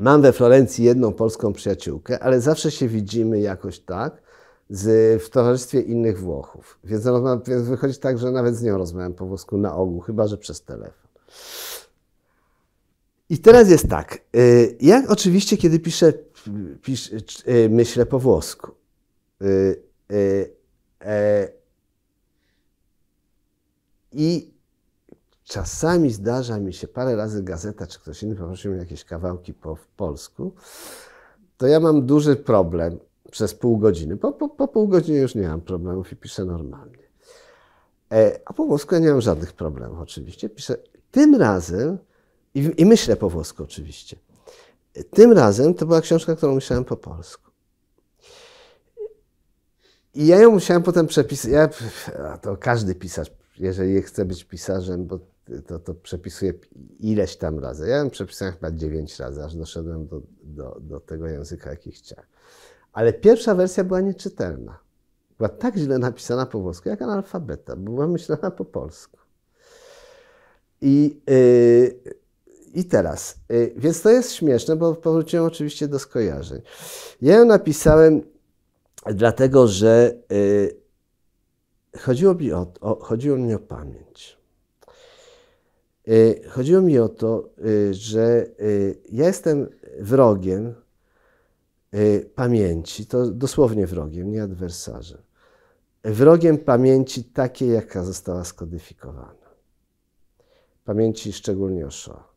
Mam we Florencji jedną polską przyjaciółkę, ale zawsze się widzimy jakoś tak z, w towarzystwie innych Włochów. Więc, więc wychodzi tak, że nawet z nią rozmawiam po włosku na ogół, chyba że przez telefon. I teraz jest tak. Y, ja oczywiście, kiedy piszę, piszę y, myślę po włosku. Y, y, e, I czasami zdarza mi się parę razy gazeta czy ktoś inny poprosił mnie jakieś kawałki po polsku, to ja mam duży problem przez pół godziny. Po, po, po pół godziny już nie mam problemów i piszę normalnie. E, a po włosku ja nie mam żadnych problemów oczywiście. Piszę tym razem i, i myślę po włosku oczywiście. Tym razem to była książka, którą myślałem po polsku. I ja ją musiałem potem przepisać. Ja, to każdy pisarz, jeżeli chce być pisarzem, bo to, to ileś tam razy. Ja ją przepisałem chyba dziewięć razy, aż doszedłem do, do, do tego języka, jaki chciałem. Ale pierwsza wersja była nieczytelna. Była tak źle napisana po włosku, jak analfabeta. Była myślana po polsku. I, yy, i teraz, yy, więc to jest śmieszne, bo powróciłem oczywiście do skojarzeń. Ja ją napisałem dlatego że y, chodziło mi o, o, chodziło mi o pamięć. Y, chodziło mi o to, y, że ja jestem wrogiem pamięci, to dosłownie wrogiem, nie adwersarzem. Wrogiem pamięci takiej, jaka została skodyfikowana. Pamięci szczególnie o Shoah.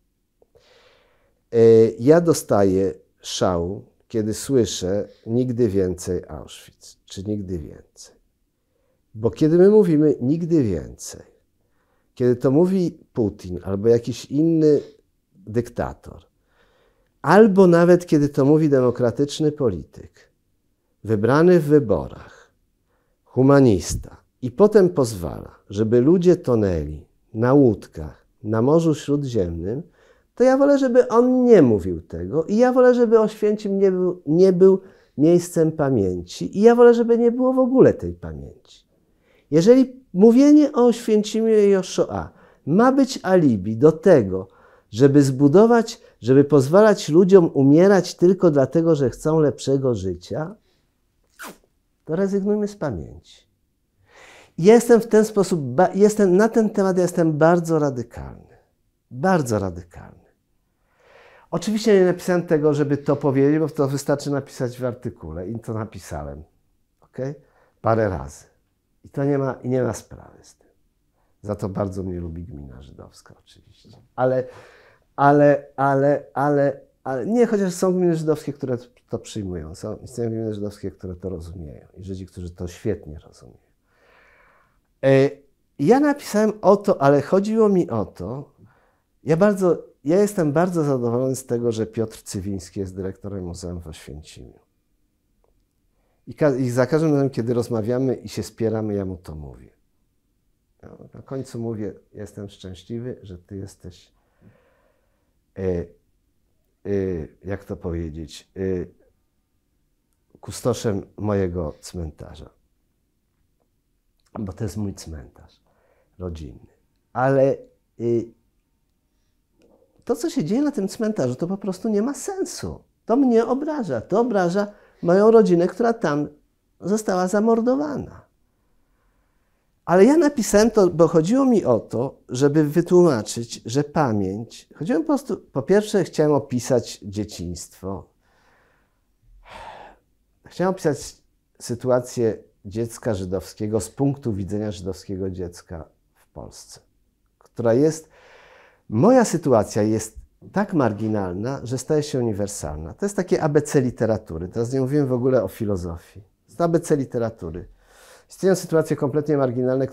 Ja dostaję szału, kiedy słyszę nigdy więcej Auschwitz, czy nigdy więcej. Bo kiedy my mówimy nigdy więcej, kiedy to mówi Putin albo jakiś inny dyktator, albo nawet kiedy to mówi demokratyczny polityk, wybrany w wyborach, humanista, i potem pozwala, żeby ludzie tonęli na łódkach na Morzu Śródziemnym, to ja wolę, żeby on nie mówił tego i ja wolę, żeby Oświęcim nie był, nie był miejscem pamięci i ja wolę, żeby nie było w ogóle tej pamięci. Jeżeli mówienie o Oświęcimie i o Shoah ma być alibi do tego, żeby zbudować, żeby pozwalać ludziom umierać tylko dlatego, że chcą lepszego życia, to rezygnujmy z pamięci. Jestem w ten sposób, jestem, na ten temat jestem bardzo radykalny. Bardzo radykalny. Oczywiście nie napisałem tego, żeby to powiedzieć, bo to wystarczy napisać w artykule i to napisałem. ok? Parę razy. I to nie ma, i nie ma sprawy z tym. Za to bardzo mnie lubi gmina żydowska oczywiście. Ale, ale, ale, ale, ale nie, chociaż są gminy żydowskie, które to przyjmują. Są, istnieją gminy żydowskie, które to rozumieją i Żydzi, którzy to świetnie rozumieją. E, ja napisałem o to, ale chodziło mi o to, ja bardzo, ja jestem bardzo zadowolony z tego, że Piotr Cywiński jest dyrektorem Muzeum w Oświęcimiu. I, I, za każdym razem, kiedy rozmawiamy i się spieramy, ja mu to mówię. Ja na końcu mówię, jestem szczęśliwy, że ty jesteś, e, e, jak to powiedzieć, e, kustoszem mojego cmentarza. Bo to jest mój cmentarz rodzinny. Ale y, to, co się dzieje na tym cmentarzu, to po prostu nie ma sensu. To mnie obraża. To obraża moją rodzinę, która tam została zamordowana. Ale ja napisałem to, bo chodziło mi o to, żeby wytłumaczyć, że pamięć. Chodziło po prostu, po pierwsze, chciałem opisać dzieciństwo. Chciałem opisać sytuację dziecka żydowskiego z punktu widzenia żydowskiego dziecka w Polsce, która jest. Moja sytuacja jest tak marginalna, że staje się uniwersalna. To jest takie ABC literatury. Teraz nie mówiłem w ogóle o filozofii. To ABC literatury. Istnieją sytuacje kompletnie marginalne,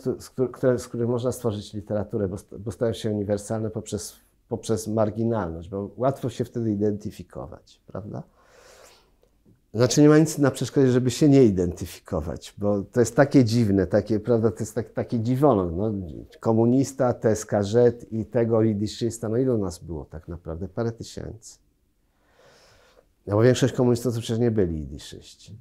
z których można stworzyć literaturę, bo stają się uniwersalne poprzez, poprzez marginalność, bo łatwo się wtedy identyfikować, prawda? Znaczy nie ma nic na przeszkodzie, żeby się nie identyfikować, bo to jest takie dziwne, takie, prawda, to jest tak, taki dziwoląg. No, komunista, TSKZ i tego lidiszysta, no ilu nas było tak naprawdę? Parę tysięcy. No bo większość komunistów to przecież nie byli idiszyści.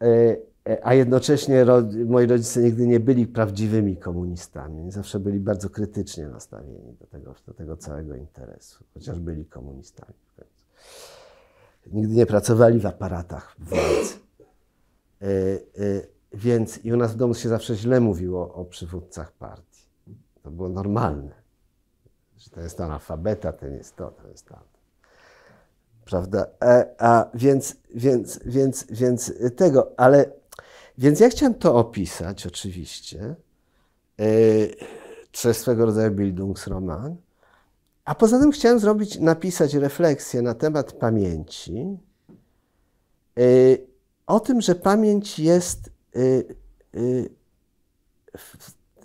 E, e, a jednocześnie moi rodzice nigdy nie byli prawdziwymi komunistami. Zawsze byli bardzo krytycznie nastawieni do tego, do tego całego interesu, chociaż byli komunistami nigdy nie pracowali w aparatach władzy. E, e, więc i u nas w domu się zawsze źle mówiło o przywódcach partii. To było normalne. Że to jest analfabeta, ten jest to, to jest to. Prawda? E, a więc, więc, więc, więc tego, ale więc ja chciałem to opisać oczywiście. Jest swego rodzaju Bildungsroman. A poza tym chciałem zrobić, napisać refleksję na temat pamięci, y, o tym, że pamięć jest y, y,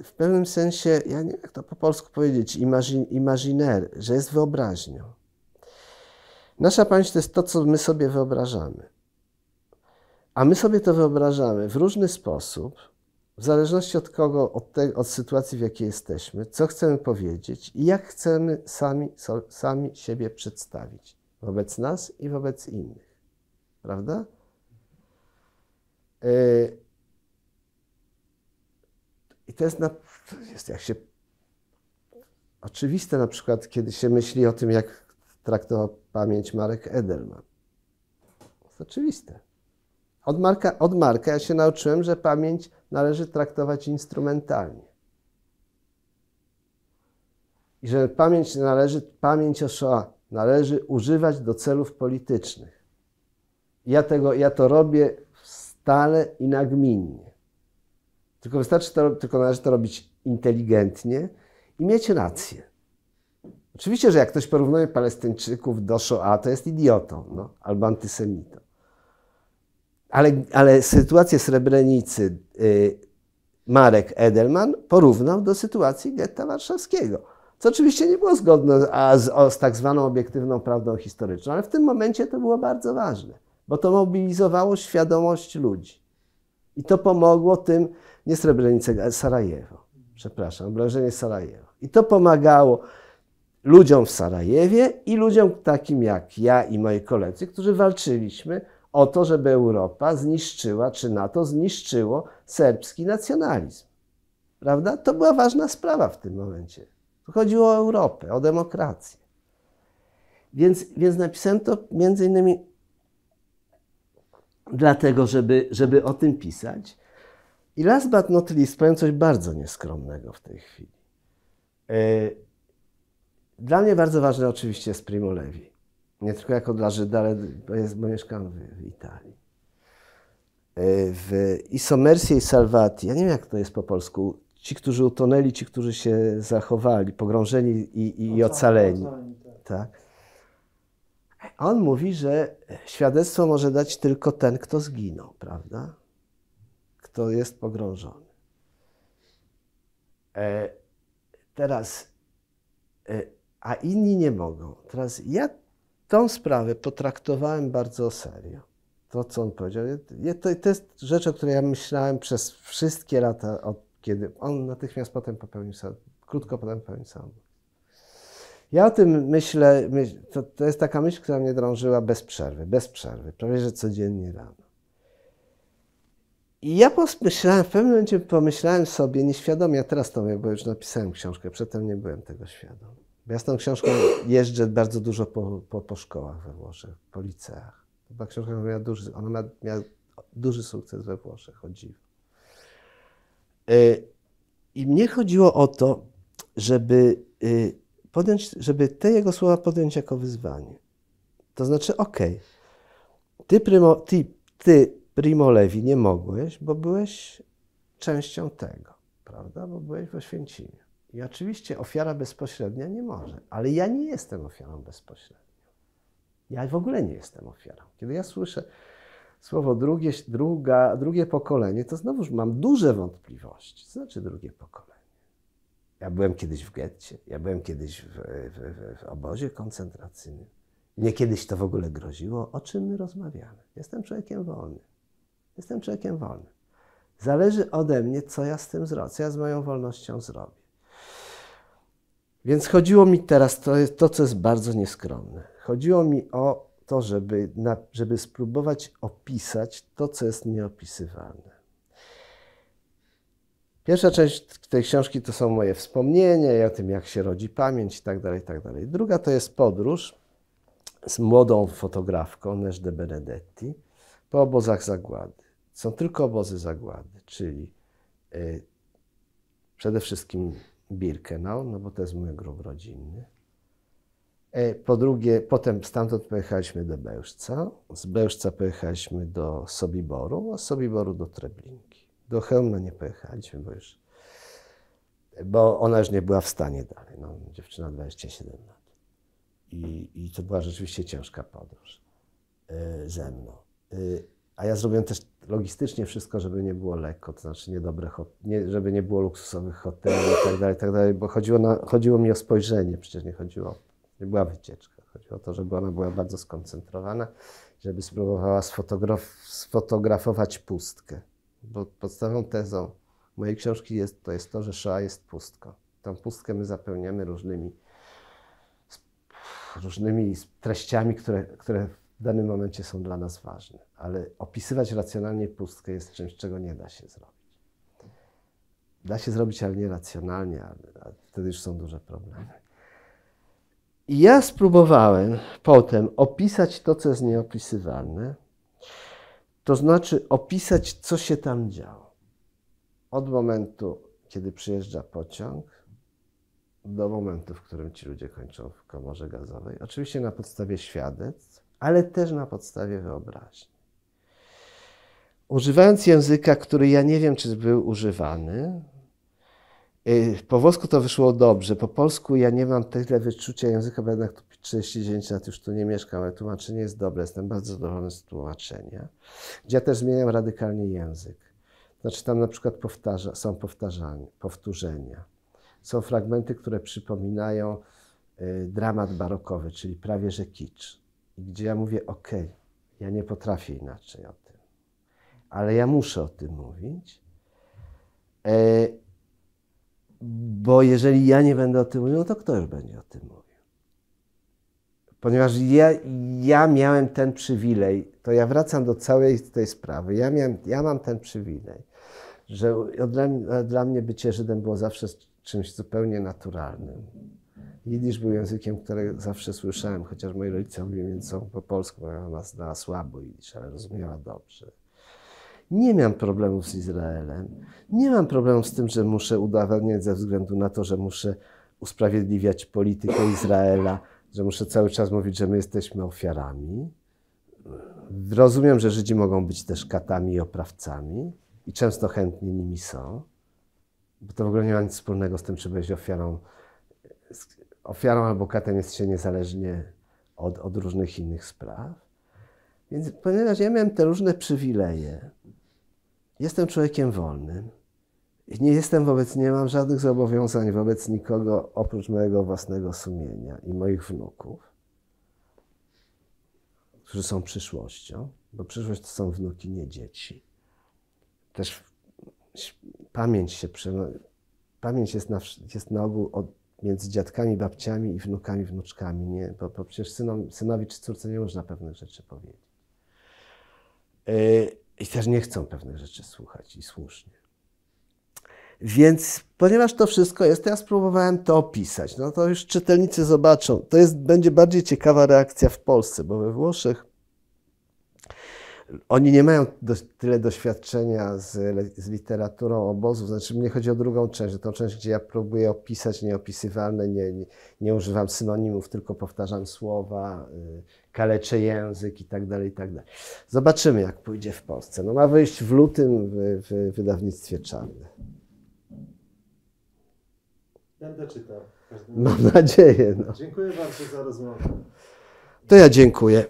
w, pewnym sensie, ja nie wiem jak to po polsku powiedzieć, imaginer, że jest wyobraźnią. Nasza pamięć to jest to, co my sobie wyobrażamy. A my sobie to wyobrażamy w różny sposób, w zależności od kogo, od, te, od sytuacji, w jakiej jesteśmy, co chcemy powiedzieć i jak chcemy sami, so, sami siebie przedstawić wobec nas i wobec innych. Prawda? Yy, I to jest, na, jest jak się oczywiste na przykład, kiedy się myśli o tym, jak traktował pamięć Marek Edelman. To jest oczywiste. Od Marka, od Marka ja się nauczyłem, że pamięć należy traktować instrumentalnie. I że pamięć należy, pamięć o Shoah należy używać do celów politycznych. Ja, tego, ja to robię stale i nagminnie. Tylko wystarczy to, tylko należy to robić inteligentnie i mieć rację. Oczywiście, że jak ktoś porównuje Palestyńczyków do Shoah, to jest idiotą no, albo antysemitą. Ale, ale sytuację Srebrenicy y, Marek Edelman porównał do sytuacji getta warszawskiego. Co oczywiście nie było zgodne z, z tak zwaną obiektywną prawdą historyczną, ale w tym momencie to było bardzo ważne, bo to mobilizowało świadomość ludzi. I to pomogło tym, nie Srebrenicy, Sarajewo, przepraszam, obrażenie Sarajewo. I to pomagało ludziom w Sarajewie i ludziom takim jak ja i moi koledzy, którzy walczyliśmy o to, żeby Europa zniszczyła, czy NATO zniszczyło serbski nacjonalizm. Prawda? To była ważna sprawa w tym momencie. Tu chodziło o Europę, o demokrację. Więc, więc napisałem to między innymi dlatego, żeby, żeby o tym pisać. I last but not least powiem coś bardzo nieskromnego w tej chwili. E, dla mnie bardzo ważne oczywiście jest Primo Levi. Nie tylko jako dla Żyda, ale bo, jest, bo mieszkam w, Italii. E, w Isomersie i Salvati, ja nie wiem jak to jest po polsku, ci, którzy utonęli, ci, którzy się zachowali, pogrążeni i, i ocaleni. Ocaleni, tak. Tak. On mówi, że świadectwo może dać tylko ten, kto zginął, prawda? Kto jest pogrążony. E, teraz, e, a inni nie mogą. Teraz ja tą sprawę potraktowałem bardzo serio. To, co on powiedział, to, to jest rzecz, o której ja myślałem przez wszystkie lata, od kiedy on natychmiast potem popełnił sam, krótko potem popełnił samobójstwo. Ja o tym myślę, myśl, to, to jest taka myśl, która mnie drążyła bez przerwy, bez przerwy, prawie że codziennie rano. I ja pomyślałem, w pewnym momencie pomyślałem sobie, nieświadomie, teraz to wiem, bo już napisałem książkę, przedtem nie byłem tego świadom. Ja z tą książką jeżdżę bardzo dużo po, po, po szkołach we Włoszech, po liceach. Była książka, miała duży, ona ma, miała duży sukces we Włoszech, o. Y, I mnie chodziło o to, żeby y, podjąć, żeby te jego słowa podjąć jako wyzwanie. To znaczy, okej, ty, primo, ty, ty, Primo Levi, nie mogłeś, bo byłeś częścią tego, prawda? Bo byłeś w Oświęcimiu. I oczywiście ofiara bezpośrednia nie może, ale ja nie jestem ofiarą bezpośrednią. Ja w ogóle nie jestem ofiarą. Kiedy ja słyszę słowo drugie, druga, drugie pokolenie, to znowuż mam duże wątpliwości. Co znaczy drugie pokolenie? Ja byłem kiedyś w getcie, ja byłem kiedyś w, w, w, obozie koncentracyjnym. Mnie kiedyś to w ogóle groziło. O czym my rozmawiamy? Jestem człowiekiem wolnym. Jestem człowiekiem wolnym. Zależy ode mnie, co ja z tym zrobię, co ja z moją wolnością zrobię. Więc chodziło mi teraz, to to, co jest bardzo nieskromne. Chodziło mi o to, żeby, na, żeby spróbować opisać to, co jest nieopisywalne. Pierwsza część tej książki to są moje wspomnienia i o tym, jak się rodzi pamięć i tak dalej, i tak. Druga to jest podróż z młodą fotografką Neż de Benedetti po obozach zagłady. Są tylko obozy zagłady, czyli y, przede wszystkim Birkenau, no bo to jest mój grób rodzinny. E, Po drugie, potem stamtąd pojechaliśmy do Bełżca, z Bełżca pojechaliśmy do Sobiboru, a z Sobiboru do Treblinki. Do Chełmna nie pojechaliśmy, bo już, bo ona już nie była w stanie dalej. No, dziewczyna 27 lat. I, I to była rzeczywiście ciężka podróż y, ze mną. A ja zrobiłem też logistycznie wszystko, żeby nie było lekko, to znaczy niedobre, nie, żeby nie było luksusowych hoteli i tak dalej, tak dalej, bo chodziło, na, chodziło mi o spojrzenie, przecież nie chodziło, nie była wycieczka. Chodziło o to, żeby ona była bardzo skoncentrowana, żeby spróbowała sfotograf, sfotografować pustkę. Bo podstawową tezą mojej książki jest, to jest to, że Shoah jest pustką. Tą pustkę my zapełniamy różnymi różnymi treściami, które, które w danym momencie są dla nas ważne. Ale opisywać racjonalnie pustkę jest czymś, czego nie da się zrobić. Da się zrobić, ale nie racjonalnie, a wtedy już są duże problemy. I ja spróbowałem potem opisać to, co jest nieopisywalne, to znaczy opisać, co się tam działo. Od momentu, kiedy przyjeżdża pociąg, do momentu, w którym ci ludzie kończą w komorze gazowej. Oczywiście na podstawie świadectw, ale też na podstawie wyobraźni. Używając języka, który ja nie wiem, czy był używany, y, po włosku to wyszło dobrze, po polsku ja nie mam tyle wyczucia języka, bo jednak tu 39 lat już tu nie mieszkam, ale tłumaczenie jest dobre, jestem bardzo zadowolony z tłumaczenia, gdzie ja też zmieniam radykalnie język. Znaczy tam na przykład powtarza, są powtarzania, powtórzenia. Są fragmenty, które przypominają y, dramat barokowy, czyli prawie że kicz. Gdzie ja mówię, ok, ja nie potrafię inaczej o tym, ale ja muszę o tym mówić, e, bo jeżeli ja nie będę o tym mówił, no to kto już będzie o tym mówił? Ponieważ ja, ja miałem ten przywilej, to ja wracam do całej tej sprawy, ja, miałem, ja mam ten przywilej, że dla, dla mnie bycie Żydem było zawsze czymś zupełnie naturalnym. Jidysz był językiem, który zawsze słyszałem, chociaż moi rodzice mówili między po polsku, moja mama znała słabo jidysz, ale rozumiała dobrze. Nie miałem problemów z Izraelem. Nie mam problemu z tym, że muszę udowadniać ze względu na to, że muszę usprawiedliwiać politykę Izraela że muszę cały czas mówić, że my jesteśmy ofiarami. Rozumiem, że Żydzi mogą być też katami i oprawcami i często chętnie nimi są, bo to w ogóle nie ma nic wspólnego z tym, czy być ofiarą. Ofiarą albo katem jest się niezależnie od, od różnych innych spraw. Więc ponieważ ja miałem te różne przywileje, jestem człowiekiem wolnym i nie jestem wobec, nie mam żadnych zobowiązań wobec nikogo oprócz mojego własnego sumienia i moich wnuków, którzy są przyszłością, bo przyszłość to są wnuki, nie dzieci. Też pamięć się. Pamięć jest na, jest na ogół od, między dziadkami, babciami i wnukami, wnuczkami. Nie? Bo, bo przecież synom, synowi czy córce nie można pewnych rzeczy powiedzieć. Yy, I też nie chcą pewnych rzeczy słuchać i słusznie. Więc ponieważ to wszystko jest, to ja spróbowałem to opisać. No to już czytelnicy zobaczą. To jest, będzie bardziej ciekawa reakcja w Polsce, bo we Włoszech oni nie mają do, tyle doświadczenia z, z, literaturą obozów. Znaczy, mnie chodzi o drugą część, tą część, gdzie ja próbuję opisać nieopisywalne, nie, nie, nie używam synonimów, tylko powtarzam słowa, y, kaleczę język i tak dalej, i tak dalej. Zobaczymy, jak pójdzie w Polsce. No ma wyjść w lutym w, w wydawnictwie czarnym. Będę czytał. Mam nadzieję. No. Dziękuję bardzo za rozmowę. To ja dziękuję.